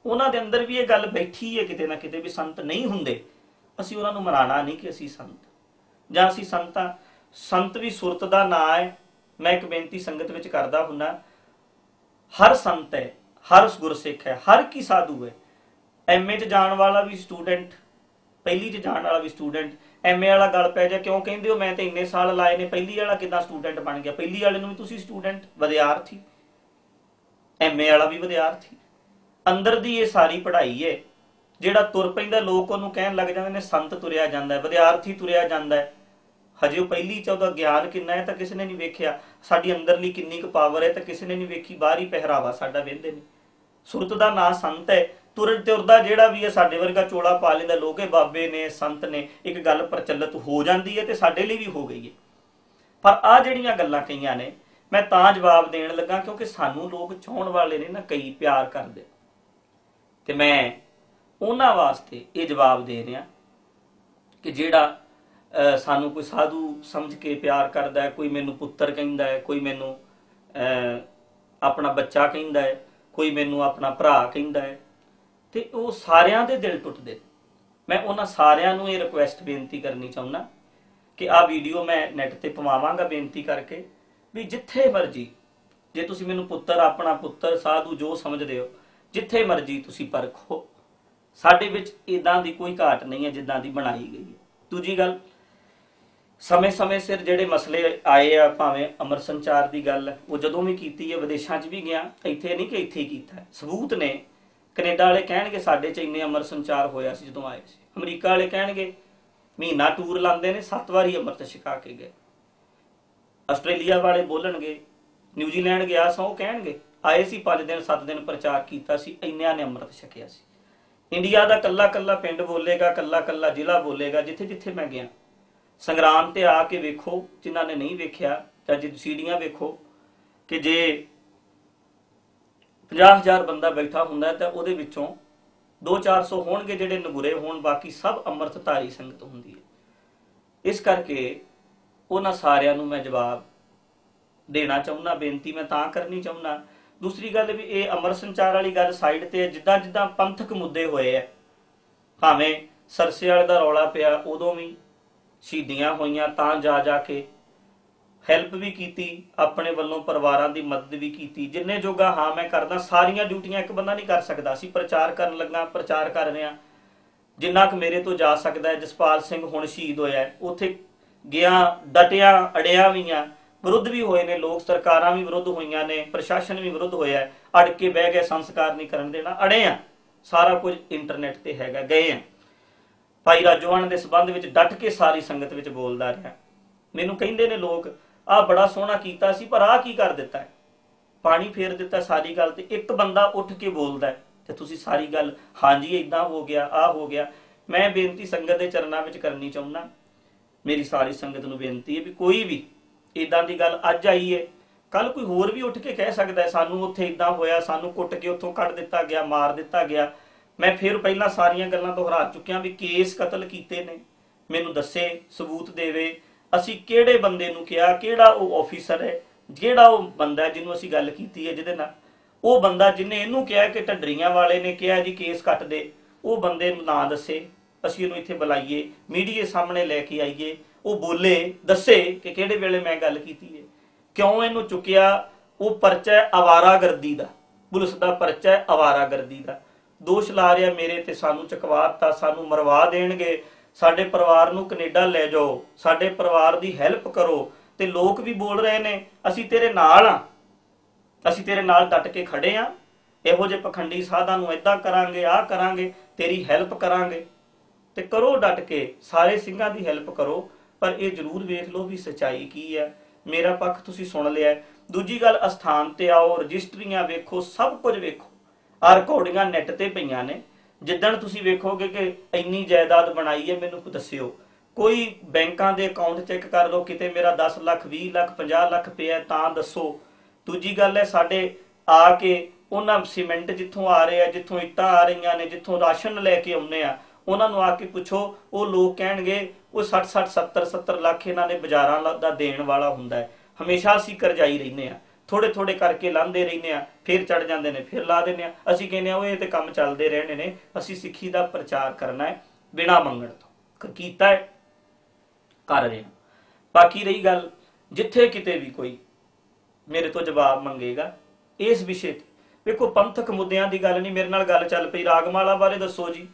ਉਹਨਾਂ ਦੇ ਅੰਦਰ ਵੀ ਇਹ ਗੱਲ ਬੈਠੀ ਹੈ ਕਿਤੇ ਨਾ ਕਿਤੇ ਵੀ ਸੰਤ ਨਹੀਂ ਹੁੰਦੇ। ਅਸੀਂ ਉਹਨਾਂ ਨੂੰ ਮਨਾਣਾ ਨਹੀਂ ਕਿ ਅਸੀਂ ਸੰਤ। ਜਾਂ ਅਸੀਂ ਸੰਤਾਂ, ਸੰਤ ਵੀ ਸੁਰਤ ਦਾ ਨਾਂ ਹੈ। ਮੈਂ ਇੱਕ ਬੇਨਤੀ ਸੰਗਤ ਵਿੱਚ ਕਰਦਾ ਹੁੰਨਾ, ਹਰ ਸੰਤ ਹੈ, ਹਰ ਗੁਰਸਿੱਖ ਹੈ, ਹਰ ਕੀ ਸਾਧੂ ਹੈ। ਐਮਏ ਚ ਜਾਣ ਵਾਲਾ ਵੀ ਸਟੂਡੈਂਟ, ਪਹਿਲੀ ਚ ਜਾਣ ਵਾਲਾ ਵੀ ਸਟੂਡੈਂਟ। ਐਮਏ ਵਾਲਾ ਗੱਲ ਪੈ ਜਾ, ਕਿਉਂ ਕਹਿੰਦੇ ਹੋ? ਮੈਂ ਤੇ ਇੰਨੇ ਸਾਲ ਲਾਏ ਨੇ, ਪਹਿਲੀ ਵਾਲਾ ਕਿਦਾਂ ਸਟੂਡੈਂਟ ਬਣ ਗਿਆ? ਪਹਿਲੀ ਵਾਲੇ ਨੂੰ ਵੀ ਤੁਸੀਂ ਸਟੂਡੈਂਟ, ਵਿਦਿਆਰਥੀ। ਐਮਏ ਵਾਲਾ ਵੀ ਵਿਦਿਆਰਥੀ। ਅੰਦਰ ਦੀ ਇਹ ਸਾਰੀ ਪੜ੍ਹਾਈ ਹੈ ਜਿਹੜਾ ਤੁਰ ਪੈਂਦਾ, ਲੋਕ ਉਹਨੂੰ ਕਹਿਣ ਲੱਗ ਜਾਂਦੇ ਨੇ, ਸੰਤ ਤੁਰਿਆ ਜਾਂਦਾ ਹੈ, ਵਿਦਿਆਰਥੀ ਤੁਰਿਆ ਜਾਂਦਾ ਹੈ। ਹਜੇ ਉਹ ਪਹਿਲੀ ਚ ਉਹਦਾ ਗਿਆਨ ਕਿੰਨਾ ਹੈ, ਤਾਂ ਕਿਸੇ ਨੇ ਨਹੀਂ ਵੇਖਿਆ। ਸਾਡੀ ਅੰਦਰਲੀ ਕਿੰਨੀ ਕੁ ਪਾਵਰ ਹੈ, ਤਾਂ ਕਿਸੇ ਨੇ ਨਹੀਂ ਵੇਖੀ। ਬਾਹਰੀ ਪਹਿਰਾਵਾ ਸਾਡਾ ਵੇਂਦੇ ਨੇ। ਸੁਰਤ ਦਾ ਨਾਂ ਸੰਤ ਹੈ। ਤੁਰ ਤੁਰਦਾ ਜਿਹੜਾ ਵੀ ਹੈ, ਸਾਡੇ ਵਰਗਾ ਚੋਲਾ ਪਾ ਲੈਂਦਾ, ਲੋਕੇ ਬਾਬੇ ਨੇ, ਸੰਤ ਨੇ, ਇੱਕ ਗੱਲ ਪ੍ਰਚਲਿਤ ਹੋ ਜਾਂਦੀ ਹੈ ਤੇ ਸਾਡੇ ਲਈ ਵੀ ਹੋ ਗਈ ਹੈ। ਪਰ ਆ ਜਿਹੜੀਆਂ ਗੱਲਾਂ ਕਈਆਂ ਨੇ, ਮੈਂ ਤਾਂ ਜਵਾਬ ਦੇਣ ਲੱਗਾ ਕਿਉਂਕਿ ਸਾਨੂੰ ਲੋਕ ਚਾਹਣ ਵਾਲੇ ਨੇ ਨਾ ਕਈ ਪਿਆਰ ਕਰਦੇ। ਤੇ ਮੈਂ ਉਹਨਾਂ ਵਾਸਤੇ ਇਹ ਜਵਾਬ ਦੇ ਰਿਹਾ ਕਿ ਜਿਹੜਾ ਸਾਨੂੰ ਕੋਈ ਸਾਧੂ ਸਮਝ ਕੇ ਪਿਆਰ ਕਰਦਾ ਹੈ, ਕੋਈ ਮੈਨੂੰ ਪੁੱਤਰ ਕਹਿੰਦਾ ਹੈ, ਕੋਈ ਮੈਨੂੰ ਆਪਣਾ ਬੱਚਾ ਕਹਿੰਦਾ ਹੈ, ਕੋਈ ਮੈਨੂੰ ਆਪਣਾ ਭਰਾ ਕਹਿੰਦਾ ਹੈ, ਤੇ ਉਹ ਸਾਰਿਆਂ ਦੇ ਦਿਲ ਟੁੱਟਦੇ ਮੈਂ ਉਹਨਾਂ ਸਾਰਿਆਂ ਨੂੰ ਇਹ ਰਿਕੁਐਸਟ ਬੇਨਤੀ ਕਰਨੀ ਚਾਹੁੰਦਾ ਕਿ ਆਹ ਵੀਡੀਓ ਮੈਂ ਨੈਟ ਤੇ ਪਵਾਵਾਂਗਾ ਬੇਨਤੀ ਕਰਕੇ ਵੀ ਜਿੱਥੇ ਮਰਜ਼ੀ, ਜੇ ਤੁਸੀਂ ਮੈਨੂੰ ਪੁੱਤਰ, ਆਪਣਾ ਪੁੱਤਰ, ਸਾਧੂ ਜੋ ਸਮਝਦੇ ਹੋ, ਜਿੱਥੇ ਮਰਜ਼ੀ ਤੁਸੀਂ ਪਰਖੋ। ਸਾਡੇ ਵਿੱਚ ਇਦਾਂ ਦੀ ਕੋਈ ਘਾਟ ਨਹੀਂ ਹੈ ਜਿੱਦਾਂ ਦੀ ਬਣਾਈ ਗਈ ਹੈ। ਦੂਜੀ ਗੱਲ ਸਮੇਂ-ਸਮੇਂ ਸਿਰ ਜਿਹੜੇ ਮਸਲੇ ਆਏ ਆ ਭਾਵੇਂ ਅਮਰ ਸੰਚਾਰ ਦੀ ਗੱਲ ਹੈ, ਉਹ ਜਦੋਂ ਵੀ ਕੀਤੀ ਹੈ ਵਿਦੇਸ਼ਾਂ 'ਚ ਵੀ ਗਿਆ ਇੱਥੇ ਨਹੀਂ ਕਿ ਇੱਥੇ ਹੀ ਕੀਤਾ ਸਬੂਤ ਨੇ ਕੈਨੇਡਾ ਵਾਲੇ ਕਹਿਣਗੇ ਸਾਡੇ 'ਚ ਇੰਨੇ ਅਮਰ ਸੰਚਾਰ ਹੋਇਆ ਸੀ ਜਦੋਂ ਆਏ ਸੀ। ਅਮਰੀਕਾ ਵਾਲੇ ਕਹਿਣਗੇ ਮਹੀਨਾ ਟੂਰ ਲਾਉਂਦੇ ਨੇ ਸੱਤ ਵਾਰੀ ਅੰਮ੍ਰਿਤ ਛਕਾ ਕੇ ਗਏ। ਆਸਟ੍ਰੇਲੀਆ ਵਾਲੇ ਬੋਲਣਗੇ ਨਿਊਜ਼ੀਲੈਂਡ ਗਿਆ ਸਾਂ ਉਹ ਕਹਿਣਗੇ ਆਏ ਸੀ 5 ਦਿਨ 7 ਦਿਨ ਪ੍ਰਚਾਰ ਕੀਤਾ ਸੀ ਇੰਨਿਆਂ ਨੇ ਅੰਮ੍ਰਿਤ ਛਕਿਆ ਸੀ। ਇੰਡੀਆ ਦਾ ਕੱਲਾ ਕੱਲਾ ਪਿੰਡ ਬੋਲੇਗਾ, ਕੱਲਾ ਕੱਲਾ ਜ਼ਿਲ੍ਹਾ ਬੋਲੇਗਾ, ਜਿੱਥੇ ਜਿੱਥੇ ਮੈਂ ਗਿਆ। ਸੰਗਰਾਮ ਤੇ ਆ ਕੇ ਵੇਖੋ, ਜਿਨ੍ਹਾਂ ਨੇ ਨਹੀਂ ਵੇਖਿਆ, ਜਾਂ ਜੇ ਸੀੜੀਆਂ ਵੇਖੋ, ਕਿ ਜੇ 50000 ਬੰਦਾ ਬੈਠਾ ਹੁੰਦਾ ਤਾਂ ਉਹਦੇ ਵਿੱਚੋਂ 2-400 ਹੋਣਗੇ ਜਿਹੜੇ ਨਗੁਰੇ ਹੋਣ, ਬਾਕੀ ਸਭ ਅੰਮ੍ਰਿਤਧਾਰੀ ਸੰਗਤ ਹੁੰਦੀ ਹੈ। ਇਸ ਕਰਕੇ ਉਹਨਾਂ ਸਾਰਿਆਂ ਨੂੰ ਮੈਂ ਜਵਾਬ ਦੇਣਾ ਚਾਹੁੰਦਾ, ਬੇਨਤੀ ਮੈਂ ਤਾਂ ਕਰਨੀ ਚਾਹੁੰਦਾ ਦੂਸਰੀ ਗੱਲ ਵੀ ਇਹ ਅਮਰ ਸੰਚਾਰ ਵਾਲੀ ਗੱਲ ਸਾਈਡ ਤੇ ਹੈ, ਜਿੱਦਾਂ ਜਿੱਦਾਂ ਪੰਥਕ ਮੁੱਦੇ ਹੋਏ ਐ ਭਾਵੇਂ ਸਰਸੇ ਵਾਲੇ ਦਾ ਰੌਲਾ ਪਿਆ ਉਦੋਂ ਵੀ ਸ਼ਹੀਦੀਆਂ ਹੋਈਆਂ ਤਾਂ ਜਾ ਜਾ ਕੇ ਹੈਲਪ ਵੀ ਕੀਤੀ ਆਪਣੇ ਵੱਲੋਂ ਪਰਿਵਾਰਾਂ ਦੀ ਮਦਦ ਵੀ ਕੀਤੀ ਜਿੰਨੇ ਜੋਗਾ ਹਾਂ ਮੈਂ ਕਰਦਾ ਸਾਰੀਆਂ ਡਿਊਟੀਆਂ ਇੱਕ ਬੰਦਾ ਨਹੀਂ ਕਰ ਸਕਦਾ। ਸੀ ਪ੍ਰਚਾਰ ਕਰਨ ਲੱਗਾ ਪ੍ਰਚਾਰ ਕਰ ਰਿਹਾ ਜਿੰਨਾ ਕੁ ਮੇਰੇ ਤੋਂ ਜਾ ਸਕਦਾ ਹੈ ਜਸਪਾਲ ਸਿੰਘ ਹੁਣ ਸ਼ਹੀਦ ਹੋਇਆ ਉੱਥੇ ਗਿਆ ਡਟਿਆ ਅੜਿਆ ਵੀ ਆ। ਵਿਰੁੱਧ ਵੀ ਹੋਏ ਨੇ, ਲੋਕ ਸਰਕਾਰਾਂ ਵੀ ਵਿਰੁੱਧ ਹੋਈਆਂ ਨੇ, ਪ੍ਰਸ਼ਾਸਨ ਵੀ ਵਿਰੁੱਧ ਹੋਇਆ ਹੈ ਅੜ ਕੇ ਬਹਿ ਗਏ, ਸੰਸਕਾਰ ਨਹੀਂ ਕਰਨ ਦੇਣਾ, ਅੜੇ ਆ, ਸਾਰਾ ਕੁਝ ਇੰਟਰਨੈਟ ਤੇ ਹੈਗਾ, ਗਏ ਆ। ਭਾਈ ਰਾਜੋਵਾਨ ਦੇ ਸਬੰਧ ਵਿੱਚ ਡਟ ਕੇ ਸਾਰੀ ਸੰਗਤ ਵਿੱਚ ਬੋਲਦਾ ਰਿਹਾ। ਮੈਨੂੰ ਕਹਿੰਦੇ ਨੇ ਲੋਕ, ਆਹ ਬੜਾ ਸੋਹਣਾ ਕੀਤਾ ਸੀ, ਪਰ ਆਹ ਕੀ ਕਰ ਦਿੱਤਾ ਹੈ? ਪਾਣੀ ਫੇਰ ਦਿੱਤਾ ਸਾਰੀ ਗੱਲ ਤੇ ਇੱਕ ਬੰਦਾ ਉੱਠ ਕੇ ਬੋਲਦਾ ਹੈ ਤੇ ਤੁਸੀਂ ਸਾਰੀ ਗੱਲ, ਹਾਂਜੀ ਇਦਾਂ ਹੋ ਗਿਆ, ਆਹ ਹੋ ਗਿਆ। ਮੈਂ ਬੇਨਤੀ ਸੰਗਤ ਦੇ ਚਰਨਾਂ ਵਿੱਚ ਕਰਨੀ ਚਾਹੁੰਦਾ, ਮੇਰੀ ਸਾਰੀ ਸੰਗਤ ਨੂੰ ਬੇਨਤੀ ਹੈ ਵੀ ਕੋਈ ਵੀ ਇਦਾਂ ਦੀ ਗੱਲ ਅੱਜ ਆਈ ਹੈ ਕੱਲ ਕੋਈ ਹੋਰ ਵੀ ਉੱਠ ਕੇ ਕਹਿ ਸਕਦਾ ਸਾਨੂੰ ਉੱਥੇ ਇਦਾਂ ਹੋਇਆ, ਸਾਨੂੰ ਕੁੱਟ ਕੇ ਉੱਥੋਂ ਕੱਢ ਦਿੱਤਾ ਗਿਆ, ਮਾਰ ਦਿੱਤਾ ਗਿਆ। ਮੈਂ ਫਿਰ ਪਹਿਲਾਂ ਸਾਰੀਆਂ ਗੱਲਾਂ ਦੁਹਰਾ ਚੁੱਕਿਆ ਵੀ ਕੇਸ ਕਤਲ ਕੀਤੇ ਨੇ। ਮੈਨੂੰ ਦੱਸੇ, ਸਬੂਤ ਦੇਵੇ। ਅਸੀਂ ਕਿਹੜੇ ਬੰਦੇ ਨੂੰ ਕਿਹਾ, ਕਿਹੜਾ ਉਹ ਆਫੀਸਰ ਹੈ, ਜਿਹੜਾ ਉਹ ਬੰਦਾ ਜਿਹਨੂੰ ਅਸੀਂ ਗੱਲ ਕੀਤੀ ਹੈ ਜਿਹਦੇ ਨਾਲ? ਉਹ ਬੰਦਾ ਜਿਹਨੇ ਇਹਨੂੰ ਕਿਹਾ ਕਿ ਢੱਡਰੀਆਂ ਵਾਲੇ ਨੇ ਕਿਹਾ ਜੀ ਕੇਸ ਕੱਟ ਦੇ, ਉਹ ਬੰਦੇ ਨੂੰ ਨਾ ਦੱਸੇ। ਅਸੀਂ ਇਹਨੂੰ ਇੱਥੇ ਬੁਲਾਈਏ ਮੀਡੀਆ ਸਾਹਮਣੇ ਲੈ ਕੇ ਆਈਏ। ਉਹ ਬੋਲੇ, ਦੱਸੇ ਕਿ ਕਿਹੜੇ ਵੇਲੇ ਮੈਂ ਗੱਲ ਕੀਤੀ ਹੈ ਕਿਉਂ ਇਹਨੂੰ ਚੁੱਕਿਆ? ਉਹ ਪਰਚਾ ਹੈ ਆਵਾਰਾਗਰਦੀ ਦਾ। ਪੁਲਿਸ ਦਾ ਪਰਚਾ ਹੈ ਆਵਾਰਾਗਰਦੀ ਦਾ। ਦੋਸ਼ ਲਾ ਰਿਹਾ ਮੇਰੇ ਤੇ, ਸਾਨੂੰ ਚਕਵਾਤਾ, ਸਾਨੂੰ ਮਰਵਾ ਦੇਣਗੇ। ਸਾਡੇ ਪਰਿਵਾਰ ਨੂੰ ਕੈਨੇਡਾ ਲੈ ਜਾਓ, ਸਾਡੇ ਪਰਿਵਾਰ ਦੀ ਹੈਲਪ ਕਰੋ। ਤੇ ਲੋਕ ਵੀ ਬੋਲ ਰਹੇ ਨੇ, ਅਸੀਂ ਤੇਰੇ ਨਾਲ ਆ। ਅਸੀਂ ਤੇਰੇ ਨਾਲ ਡਟ ਕੇ ਖੜੇ ਆ। ਇਹੋ ਜਿਹੇ ਪਖੰਡੀ ਸਾਧਾਂ ਨੂੰ ਇਦਾਂ ਕਰਾਂਗੇ, ਆਹ ਕਰਾਂਗੇ, ਤੇਰੀ ਹੈਲਪ ਕਰਾਂਗੇ। ਤੇ ਕਰੋ ਡਟ ਕੇ, ਸਾਰੇ ਸਿੰਘਾਂ ਦੀ ਹੈਲਪ ਕਰੋ। ਪਰ ਇਹ ਜ਼ਰੂਰ ਵੇਖ ਲਓ ਵੀ ਸਚਾਈ ਕੀ ਹੈ। ਮੇਰਾ ਪੱਖ ਤੁਸੀਂ ਸੁਣ ਲਿਆ ਦੂਜੀ ਗੱਲ, ਅਸਥਾਨ ਤੇ ਆਓ, ਰਜਿਸਟਰੀਆਂ ਵੇਖੋ, ਸਭ ਕੁਝ ਵੇਖੋ। ਆ ਰਿਕਾਰਡਿੰਗਾਂ ਨੈਟ ਤੇ ਪਈਆਂ ਨੇ। ਜਿੱਦਣ ਤੁਸੀਂ ਵੇਖੋਗੇ ਕਿ ਇੰਨੀ ਜਾਇਦਾਦ ਬਣਾਈ ਹੈ, ਮੈਨੂੰ ਦੱਸਿਓ। ਕੋਈ ਬੈਂਕਾਂ ਦੇ ਅਕਾਊਂਟ ਚੈੱਕ ਕਰ ਲਓ, ਕਿਤੇ ਮੇਰਾ 10 ਲੱਖ 20 ਲੱਖ 50 ਲੱਖ ਪਿਆ ਤਾਂ ਦੱਸੋ। ਦੂਜੀ ਗੱਲ ਹੈ, ਸਾਡੇ ਆ ਕੇ ਉਹਨਾਂ ਸੀਮੈਂਟ ਜਿੱਥੋਂ ਆ ਰਿਹਾ ਜਿੱਥੋਂ ਇੱਟਾਂ ਆ ਰਹੀਆਂ ਨੇ, ਜਿੱਥੋਂ ਰਾਸ਼ਨ ਲੈ ਕੇ ਆਉਂਦੇ ਆ ਉਹਨਾਂ ਨੂੰ ਆ ਕੇ ਪੁੱਛੋ, ਉਹ ਲੋਕ ਕਹਿਣਗੇ, ਉਹ 60 60 70 70 ਲੱਖ ਇਹਨਾਂ ਨੇ ਬਾਜ਼ਾਰਾਂ ਲਾ- ਦਾ ਦੇਣ ਵਾਲਾ ਹੁੰਦਾ ਹੈ। ਹਮੇਸ਼ਾ ਅਸੀਂ ਕਰਜਾਈ ਰਹਿੰਦੇ ਆ ਥੋੜੇ ਥੋੜੇ ਕਰਕੇ ਲਾਂਦੇ ਰਹਿੰਦੇ ਆ ਫਿਰ ਚੜ ਜਾਂਦੇ ਨੇ, ਫਿਰ ਲਾ ਦਿੰਦੇ ਆ ਅਸੀਂ ਕਹਿੰਦੇ ਆ ਉਹ ਇਹ ਤੇ ਕੰਮ ਚੱਲਦੇ ਰਹਿਣੇ ਨੇ, ਅਸੀਂ ਸਿੱਖੀ ਦਾ ਪ੍ਰਚਾਰ ਕਰਨਾ ਹੈ, ਬਿਨਾ ਮੰਗਣ ਤੋਂ। ਕੀਤਾ ਹੈ, ਕਰ ਰਹੇ ਹਾਂ। ਬਾਕੀ ਰਹੀ ਗੱਲ, ਜਿੱਥੇ ਕਿਤੇ ਵੀ ਕੋਈ ਮੇਰੇ ਤੋਂ ਜਵਾਬ ਮੰਗੇਗਾ, ਇਸ ਵਿਸ਼ੇ ਤੇ। ਵੇਖੋ, ਪੰਥਕ ਮੁੱਦਿਆਂ ਦੀ ਗੱਲ ਨਹੀਂ, ਮੇਰੇ ਨਾਲ ਗੱਲ ਚੱਲ ਪਈ। ਰਾਗਮਾਲਾ ਬਾਰੇ ਦੱਸੋ ਜੀ।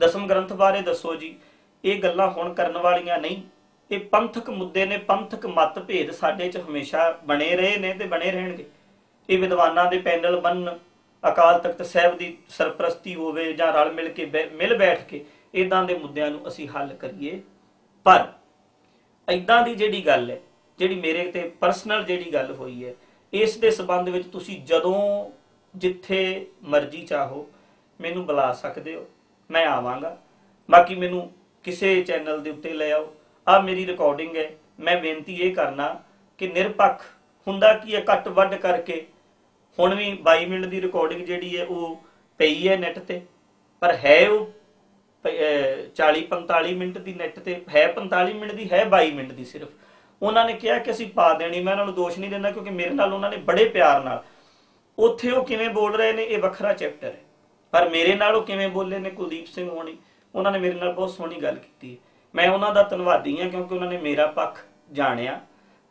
ਦਸਮ ਗ੍ਰੰਥ ਬਾਰੇ ਦੱਸੋ ਜੀ। ਇਹ ਗੱਲਾਂ ਹੁਣ ਕਰਨ ਵਾਲੀਆਂ ਨਹੀਂ। ਇਹ ਪੰਥਕ ਮੁੱਦੇ ਨੇ, ਪੰਥਕ ਮਤਭੇਦ ਸਾਡੇ 'ਚ ਹਮੇਸ਼ਾ ਬਣੇ ਰਹੇ ਨੇ ਤੇ ਬਣੇ ਰਹਿਣਗੇ। ਇਹ ਵਿਦਵਾਨਾਂ ਦੇ ਪੈਨਲ ਬਣਨ ਅਕਾਲ ਤਖਤ ਸਾਹਿਬ ਦੀ ਸਰਪ੍ਰਸਤੀ ਹੋਵੇ ਜਾਂ ਰਲ ਮਿਲ ਕੇ ਬੈ- ਮਿਲ ਬੈਠ ਕੇ ਇਦਾਂ ਦੇ ਮੁੱਦਿਆਂ ਨੂੰ ਅਸੀਂ ਹੱਲ ਕਰੀਏ। ਪਰ ਇਦਾਂ ਦੀ ਜਿਹੜੀ ਗੱਲ ਹੈ, ਜਿਹੜੀ ਮੇਰੇ ਤੇ ਪਰਸਨਲ ਜਿਹੜੀ ਗੱਲ ਹੋਈ ਹੈ, ਇਸ ਦੇ ਸਬੰਧ ਵਿੱਚ ਤੁਸੀਂ ਜਦੋਂ ਜਿੱਥੇ ਮਰਜ਼ੀ ਚਾਹੋ, ਮੈਨੂੰ ਬੁਲਾ ਸਕਦੇ ਹੋ। ਮੈਂ ਆਵਾਂਗਾ। ਬਾਕੀ ਮੈਨੂੰ ਕਿਸੇ ਚੈਨਲ ਦੇ ਉੱਤੇ ਲੈ ਆਓ। ਆ ਮੇਰੀ ਰਿਕਾਰਡਿੰਗ ਹੈ। ਮੈਂ ਬੇਨਤੀ ਇਹ ਕਰਨਾ ਕਿ ਨਿਰਪੱਖ ਹੁੰਦਾ ਕੀ ਹੈ ਕੱਟ ਵੱਢ ਕਰਕੇ। ਹੁਣ ਵੀ 22 ਮਿੰਟ ਦੀ ਰਿਕਾਰਡਿੰਗ ਜਿਹੜੀ ਹੈ, ਉਹ ਪਈ ਹੈ ਨੈਟ ਤੇ। ਪਰ ਹੈ ਉਹ 40 45 ਮਿੰਟ ਦੀ ਨੈਟ ਤੇ। ਹੈ 45 ਮਿੰਟ ਦੀ, ਹੈ 22 ਮਿੰਟ ਦੀ ਸਿਰਫ। ਉਹਨਾਂ ਨੇ ਕਿਹਾ ਕਿ ਅਸੀਂ ਪਾ ਦੇਣੀ। ਮੈਂ ਉਹਨਾਂ ਨੂੰ ਦੋਸ਼ ਨਹੀਂ ਦਿੰਦਾ ਕਿਉਂਕਿ ਮੇਰੇ ਨਾਲ ਉਹਨਾਂ ਨੇ ਬੜੇ ਪਿਆਰ ਨਾਲ। ਉੱਥੇ ਉਹ ਕਿਵੇਂ ਬੋਲ ਰਹੇ ਨੇ, ਇਹ ਵੱਖਰਾ ਚੈਪਟਰ ਹੈ। ਪਰ ਮੇਰੇ ਨਾਲ ਉਹ ਕਿਵੇਂ ਬੋਲੇ ਨੇ ਕੁਲਦੀਪ ਸਿੰਘ ਹੋਣੀ? ਉਹਨਾਂ ਨੇ ਮੇਰੇ ਨਾਲ ਬਹੁਤ ਸੋਹਣੀ ਗੱਲ ਕੀਤੀ ਹੈ। ਮੈਂ ਉਹਨਾਂ ਦਾ ਧੰਨਵਾਦੀ ਹਾਂ ਕਿਉਂਕਿ ਉਹਨਾਂ ਨੇ ਮੇਰਾ ਪੱਖ ਜਾਣਿਆ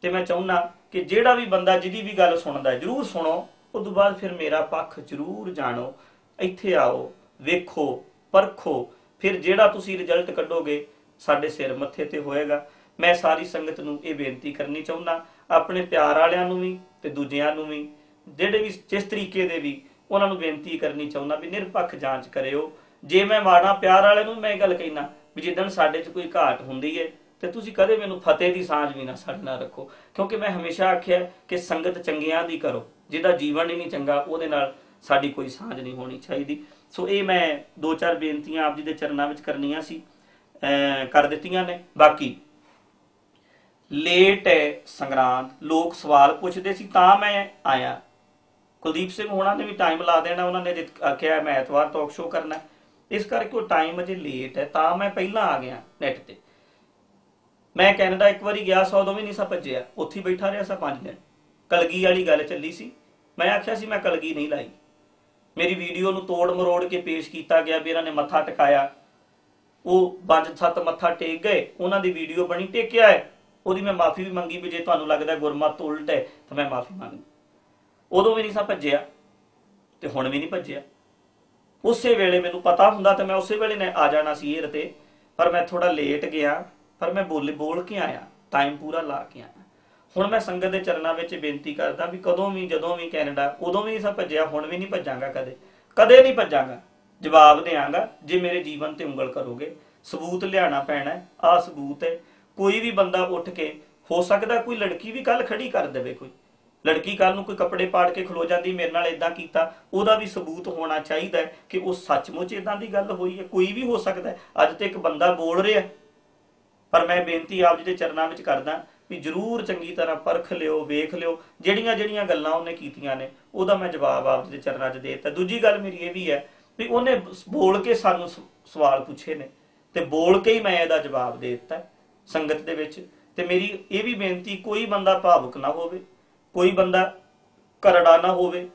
ਤੇ ਮੈਂ ਚਾਹੁੰਦਾ ਕਿ ਜਿਹੜਾ ਵੀ ਬੰਦਾ ਜਿਹਦੀ ਵੀ ਗੱਲ ਸੁਣਦਾ ਹੈ, ਜਰੂਰ ਸੁਣੋ। ਉਸ ਤੋਂ ਬਾਅਦ ਫਿਰ ਮੇਰਾ ਪੱਖ ਜਰੂਰ ਜਾਣੋ। ਇੱਥੇ ਆਓ, ਵੇਖੋ, ਪਰਖੋ। ਫਿਰ ਜਿਹੜਾ ਤੁਸੀਂ ਰਿਜ਼ਲਟ ਕੱਢੋਗੇ, ਸਾਡੇ ਸਿਰ ਮੱਥੇ ਤੇ ਹੋਏਗਾ। ਮੈਂ ਸਾਰੀ ਸੰਗਤ ਨੂੰ ਇਹ ਬੇਨਤੀ ਕਰਨੀ ਚਾਹੁੰਦਾ, ਆਪਣੇ ਪਿਆਰ ਵਾਲਿਆਂ ਨੂੰ ਵੀ ਤੇ ਦੂਜਿਆਂ ਨੂੰ ਵੀ। ਜਿਹੜੇ ਵੀ ਜਿਸ ਤਰੀਕੇ ਦੇ ਵੀ ਉਹਨਾਂ ਨੂੰ ਬੇਨਤੀ ਕਰਨੀ ਚਾਹੁੰਦਾ ਵੀ ਨਿਰਪੱਖ ਜਾਂਚ ਕਰਿਓ। ਜੇ ਮੈਂ ਮਾੜਾ ਪਿਆਰ ਵਾਲੇ ਨੂੰ ਮੈਂ ਇਹ ਗੱਲ ਕਹਿਣਾ ਵੀ ਜਿੱਦਣ ਸਾਡੇ 'ਚ ਕੋਈ ਘਾਟ ਹੁੰਦੀ ਹੈ ਤੇ ਤੁਸੀਂ ਕਦੇ ਮੈਨੂੰ ਫਤਿਹ ਦੀ ਸਾਂਝ ਵੀ ਨਾ ਸਾਡੇ ਨਾਲ ਰੱਖੋ। ਕਿਉਂਕਿ ਮੈਂ ਹਮੇਸ਼ਾ ਆਖਿਆ ਕਿ ਸੰਗਤ ਚੰਗਿਆਂ ਦੀ ਕਰੋ। ਜਿਹਦਾ ਜੀਵਨ ਹੀ ਨਹੀਂ ਚੰਗਾ, ਉਹਦੇ ਨਾਲ ਸਾਡੀ ਕੋਈ ਸਾਂਝ ਨਹੀਂ ਹੋਣੀ ਚਾਹੀਦੀ। ਸੋ ਇਹ ਮੈਂ ਦੋ ਚਾਰ ਬੇਨਤੀਆਂ ਆਪ ਜੀ ਦੇ ਚਰਨਾਂ ਵਿੱਚ ਕਰਨੀਆਂ ਸੀ, ਅਹ ਕਰ ਦਿੱਤੀਆਂ ਨੇ। ਬਾਕੀ, ਲੇਟ ਹੈ ਸੰਗਰਾਂਦ। ਲੋਕ ਸਵਾਲ ਪੁੱਛਦੇ ਸੀ, ਤਾਂ ਮੈਂ ਆਇਆ। ਕੁਲਦੀਪ ਸਿੰਘ ਹੋਣਾ ਨੇ ਵੀ ਟਾਈਮ ਲਾ ਦੇਣਾ, ਉਹਨਾਂ ਨੇ ਜਿੱਤ ਮੈਂ ਐਤਵਾਰ ਟਾਕ ਸ਼ੋਅ ਕਰਨਾ ਇਸ ਕਰਕੇ ਉਹ ਟਾਈਮ ਅਜੇ ਲੇਟ ਹੈ, ਤਾਂ ਮੈਂ ਪਹਿਲਾਂ ਆ ਗਿਆ ਨੈਟ ਤੇ। ਮੈਂ ਕੈਨੇਡਾ ਇੱਕ ਵਾਰੀ ਗਿਆ, ਸੌ ਵੀ ਨਹੀਂ ਸਾ ਭੱਜਿਆ। ਉੱਥੇ ਬੈਠਾ ਰਿਹਾ ਸਾ ਪੰਜ ਦਿਨ ਕਲਗੀ ਵਾਲੀ ਗੱਲ ਚੱਲੀ ਸੀ। ਮੈਂ ਆਖਿਆ ਸੀ, ਮੈਂ ਕਲਗੀ ਨਹੀਂ ਲਾਈ। ਮੇਰੀ ਵੀਡੀਓ ਨੂੰ ਤੋੜ ਮਰੋੜ ਕੇ ਪੇਸ਼ ਕੀਤਾ ਗਿਆ ਵੀ ਇਹਨਾਂ ਨੇ ਮੱਥਾ ਟਿਕਾਇਆ। ਉਹ ਪੰਜ ਸੱਤ ਮੱਥਾ ਟੇਕ ਗਏ, ਉਹਨਾਂ ਦੀ ਵੀਡੀਓ ਬਣੀ, ਟੇਕਿਆ ਹੈ। ਉਹਦੀ ਮੈਂ ਮਾਫੀ ਵੀ ਮੰਗੀ ਵੀ ਜੇ ਤੁਹਾਨੂੰ ਲੱਗਦਾ ਗੁਰਮਤ ਉਲਟ ਹੈ, ਤਾਂ ਮੈਂ ਮਾਫੀ ਮੰਗਦੀ। ਉਦੋਂ ਵੀ ਨਹੀਂ ਸਾਂ ਭੱਜਿਆ ਤੇ ਹੁਣ ਵੀ ਨਹੀਂ ਭੱਜਿਆ। ਉਸੇ ਵੇਲੇ ਮੈਨੂੰ ਪਤਾ ਹੁੰਦਾ ਤਾਂ ਮੈਂ ਉਸੇ ਵੇਲੇ ਨੇ ਆ ਜਾਣਾ ਸੀ ਇਹ ਤੇ ਪਰ ਮੈਂ ਥੋੜਾ ਲੇਟ ਗਿਆ, ਪਰ ਮੈਂ ਬੋਲੇ, ਬੋਲ ਕੇ ਆਇਆ ਟਾਈਮ ਪੂਰਾ ਲਾ ਕੇ ਆਇਆ। ਹੁਣ ਮੈਂ ਸੰਗਤ ਦੇ ਚਰਨਾਂ ਵਿੱਚ ਬੇਨਤੀ ਕਰਦਾ ਵੀ ਕਦੋਂ ਵੀ, ਜਦੋਂ ਵੀ ਕੈਨੇਡਾ, ਉਦੋਂ ਵੀ ਨਹੀਂ ਸਾ ਭੱਜਿਆ, ਹੁਣ ਵੀ ਨਹੀਂ ਭੱਜਾਂਗਾ ਕਦੇ। ਕਦੇ ਨਹੀਂ ਭੱਜਾਂਗਾ। ਜਵਾਬ ਦੇਵਾਂਗਾ, ਜੇ ਮੇਰੇ ਜੀਵਨ ਤੇ ਉਂਗਲ ਕਰੋਗੇ, ਸਬੂਤ ਲਿਆਣਾ ਪੈਣਾ ਆ ਸਬੂਤ ਹੈ। ਕੋਈ ਵੀ ਬੰਦਾ ਉੱਠ ਕੇ, ਹੋ ਸਕਦਾ ਕੋਈ ਲੜਕੀ ਵੀ ਕੱਲ ਖੜੀ ਕਰ ਦੇਵੇ ਕੋਈ। ਲੜਕੀ ਕੱਲ ਨੂੰ ਕੋਈ ਕੱਪੜੇ ਪਾੜ ਕੇ ਖਲੋ ਜਾਂਦੀ, ਮੇਰੇ ਨਾਲ ਇਦਾਂ ਕੀਤਾ, ਉਹਦਾ ਵੀ ਸਬੂਤ ਹੋਣਾ ਚਾਹੀਦਾ ਹੈ ਕਿ ਉਹ ਸੱਚਮੁੱਚ ਇਦਾਂ ਦੀ ਗੱਲ ਹੋਈ ਹੈ। ਕੋਈ ਵੀ ਹੋ ਸਕਦਾ ਹੈ, ਅੱਜ ਤੇ ਇੱਕ ਬੰਦਾ ਬੋਲ ਰਿਹਾ ਪਰ ਮੈਂ ਬੇਨਤੀ ਆਪ ਜੀ ਦੇ ਚਰਨਾਂ ਵਿੱਚ ਕਰਦਾ ਵੀ ਜਰੂਰ ਚੰਗੀ ਤਰ੍ਹਾਂ ਪਰਖ ਲਿਓ, ਵੇਖ ਲਿਓ ਜਿਹੜੀਆਂ ਜਿਹੜੀਆਂ ਗੱਲਾਂ ਉਹਨੇ ਕੀਤੀਆਂ ਨੇ, ਉਹਦਾ ਮੈਂ ਜਵਾਬ ਆਪ ਜੀ ਦੇ ਚਰਨਾਂ 'ਚ ਦੇ ਦਿੱਤਾ। ਦੂਜੀ ਗੱਲ ਮੇਰੀ ਇਹ ਵੀ ਹੈ ਵੀ ਉਹਨੇ ਬੋਲ ਕੇ ਸਾਨੂੰ ਸ- ਸਵਾਲ ਪੁੱਛੇ ਨੇ ਤੇ ਬੋਲ ਕੇ ਹੀ ਮੈਂ ਇਹਦਾ ਜਵਾਬ ਦੇ ਦਿੱਤਾ ਸੰਗਤ ਦੇ ਵਿੱਚ। ਤੇ ਮੇਰੀ ਇਹ ਵੀ ਬੇਨਤੀ, ਕੋਈ ਬੰਦਾ ਭਾਵੁਕ ਨਾ ਹੋਵੇ। ਕੋਈ ਬੰਦਾ ਕਰੜਾ ਨਾ ਹੋਵੇ,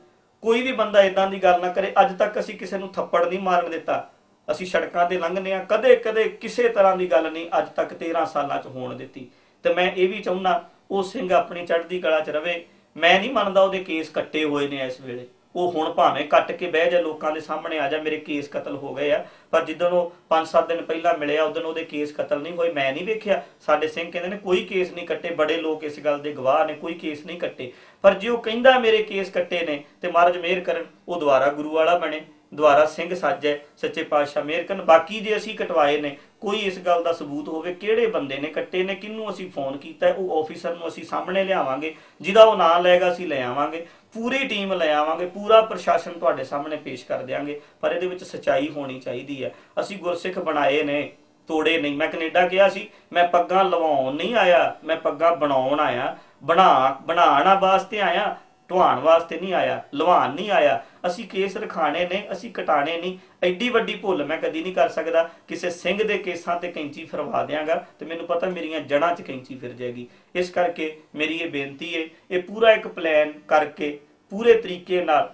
ਕੋਈ ਵੀ ਬੰਦਾ ਇਦਾਂ ਦੀ ਗੱਲ ਨਾ ਕਰੇ, ਅੱਜ ਤੱਕ ਅਸੀਂ ਕਿਸੇ ਨੂੰ ਥੱਪੜ ਨਹੀਂ ਮਾਰਨ ਦਿੱਤਾ। ਅਸੀਂ ਸੜਕਾਂ ਤੇ ਲੰਘਦੇ ਆ ਕਦੇ ਕਦੇ ਕਿਸੇ ਤਰ੍ਹਾਂ ਦੀ ਗੱਲ ਨਹੀਂ ਅੱਜ ਤੱਕ 13 ਸਾਲਾਂ 'ਚ ਹੋਣ ਦਿੱਤੀ। ਤੇ ਮੈਂ ਇਹ ਵੀ ਚਾਹੁੰਦਾ, ਉਹ ਸਿੰਘ ਆਪਣੀ ਚੜ੍ਹਦੀ ਕਲਾ 'ਚ ਰਵੇ। ਮੈਂ ਨਹੀਂ ਮੰਨਦਾ ਉਹਦੇ ਕੇਸ ਕੱਟੇ ਹੋਏ ਨੇ ਇਸ ਵੇਲੇ। ਉਹ ਹੁਣ ਭਾਵੇਂ ਕੱਟ ਕੇ ਬਹਿ ਜਾ ਲੋਕਾਂ ਦੇ ਸਾਹਮਣੇ ਆ ਜਾ, ਮੇਰੇ ਕੇਸ ਕਤਲ ਹੋ ਗਏ ਆ, ਪਰ ਜਿੱਦਣ ਉਹ 5-7 ਦਿਨ ਪਹਿਲਾਂ ਮਿਲਿਆ, ਉਦੋਂ ਉਹਦੇ ਕੇਸ ਕਤਲ ਨਹੀਂ ਹੋਏ, ਮੈਂ ਨਹੀਂ ਵੇਖਿਆ। ਸਾਡੇ ਸਿੰਘ ਕਹਿੰਦੇ ਨੇ ਕੋਈ ਕੇਸ ਨਹੀਂ ਕੱਟੇ, ਬੜੇ ਲੋਕ ਇਸ ਗੱਲ ਦੇ ਗਵਾਹ ਨੇ, ਕੋਈ ਕੇਸ ਨਹੀਂ ਕੱਟੇ। ਪਰ ਜੇ ਉਹ ਕਹਿੰਦਾ ਮੇਰੇ ਕੇਸ ਕੱਟੇ ਨੇ ਤੇ ਮਹਾਰਾਜ ਮਿਹਰ ਕਰਨ, ਉਹ ਦੁਬਾਰਾ ਗੁਰੂ ਵਾਲਾ ਬਣੇ ਦੁਆਰਾ ਸਿੰਘ ਸਾਜੈ, ਸੱਚੇ ਪਾਤਸ਼ਾਹ ਮਿਹਰ ਕਰਨ। ਬਾਕੀ ਜੇ ਅਸੀਂ ਕਟਵਾਏ ਨੇ, ਕੋਈ ਇਸ ਗੱਲ ਦਾ ਸਬੂਤ ਹੋਵੇ, ਕਿਹੜੇ ਬੰਦੇ ਨੇ ਕੱਟੇ ਨੇ, ਕਿਹਨੂੰ ਅਸੀਂ ਫੋਨ ਕੀਤਾ, ਉਹ ਆਫੀਸਰ ਨੂੰ ਅਸੀਂ ਸਾਹਮਣੇ ਲਿਆਵਾਂਗੇ, ਜਿਹਦਾ ਉਹ ਨਾਂ ਲਏਗਾ, ਅਸੀਂ ਲੈ ਆਵਾਂਗੇ। ਪੂਰੀ ਟੀਮ ਲੈ ਆਵਾਂਗੇ, ਪੂਰਾ ਪ੍ਰਸ਼ਾਸਨ ਤੁਹਾਡੇ ਸਾਹਮਣੇ ਪੇਸ਼ ਕਰ ਦਿਆਂਗੇ, ਪਰ ਇਹਦੇ ਵਿੱਚ ਸਚਾਈ ਹੋਣੀ ਚਾਹੀਦੀ ਹੈ। ਅਸੀਂ ਗੁਰਸਿੱਖ ਬਣਾਏ ਨੇ, ਤੋੜੇ ਨਹੀਂ। ਮੈਂ ਕੈਨੇਡਾ ਗਿਆ ਸੀ, ਮੈਂ ਪੱਗਾਂ ਲਵਾਉਣ ਨਹੀਂ ਆਇਆ, ਮੈਂ ਪੱਗਾਂ ਬਣਾਉਣ ਆਇਆ। ਬਣਾ, ਬਣਾਉਣਾ ਵਾਸਤੇ ਆਇਆ ਢਵਾਣ ਵਾਸਤੇ ਨਹੀਂ ਆਇਆ ਲਵਾਨ ਨਹੀਂ ਆਇਆ। ਅਸੀਂ ਕੇਸ ਰਖਾਣੇ ਨੇ, ਅਸੀਂ ਕਟਾਣੇ ਨਹੀਂ। ਐਡੀ ਵੱਡੀ ਭੁੱਲ ਮੈਂ ਕਦੀ ਨਹੀਂ ਕਰ ਸਕਦਾ। ਕਿਸੇ ਸਿੰਘ ਦੇ ਕੇਸਾਂ ਤੇ ਕੈਂਚੀ ਫਿਰਵਾ ਦਿਆਂਗਾ ਤੇ ਮੈਨੂੰ ਪਤਾ ਮੇਰੀਆਂ ਜੜਾਂ 'ਚ ਕੈਂਚੀ ਫਿਰ ਜਾਏਗੀ। ਇਸ ਕਰਕੇ ਮੇਰੀ ਇਹ ਬੇਨਤੀ ਹੈ ਇਹ ਪੂਰਾ ਇੱਕ ਪਲਾਨ ਕਰਕੇ, ਪੂਰੇ ਤਰੀਕੇ ਨਾਲ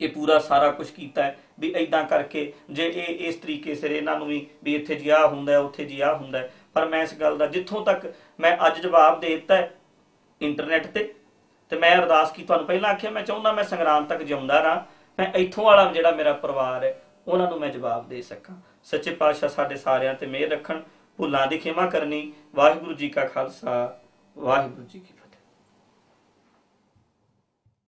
ਇਹ ਪੂਰਾ ਸਾਰਾ ਕੁਝ ਕੀਤਾ ਹੈ ਵੀ ਐਦਾਂ ਕਰਕੇ ਜੇ ਇਹ ਇਸ ਤਰੀਕੇ ਸਿਰ ਇਹਨਾਂ ਨੂੰ ਵੀ ਵੀ ਇੱਥੇ ਜੀ ਆਹ ਹੁੰਦਾ ਉੱਥੇ ਜੀ ਆਹ ਹੁੰਦਾ ਪਰ ਮੈਂ ਇਸ ਗੱਲ ਦਾ ਜਿੱਥੋਂ ਤੱਕ ਮੈਂ ਅੱਜ ਜਵਾਬ ਦੇ ਦਿੱਤਾ ਹੈ ਇੰਟਰਨੈਟ ਤੇ ਤੇ ਮੈਂ ਅਰਦਾਸ ਕੀ ਤੁਹਾਨੂੰ ਪਹਿਲਾਂ ਆਖਿਆ, ਮੈਂ ਚਾਹੁੰਦਾ ਮੈਂ ਸੰਗਰਾਮ ਤੱਕ ਜਿਉਂਦਾ ਰਹਾਂ, ਮੈਂ ਇੱਥੋਂ ਵਾਲਾ ਜਿਹੜਾ ਮੇਰਾ ਪਰਿਵਾਰ ਹੈ, ਉਹਨਾਂ ਨੂੰ ਮੈਂ ਜਵਾਬ ਦੇ ਸਕਾਂ। ਸੱਚੇ ਪਾਤਸ਼ਾਹ ਸਾਡੇ ਸਾਰਿਆਂ ਤੇ ਮਿਹਰ ਰੱਖਣ, ਭੁੱਲਾਂ ਦੀ ਖਿਮਾ ਕਰਨੀ, ਵਾਹਿਗੁਰੂ ਜੀ ਕਾ ਖਾਲਸਾ, ਵਾਹਿਗੁਰੂ ਜੀ ਕੀ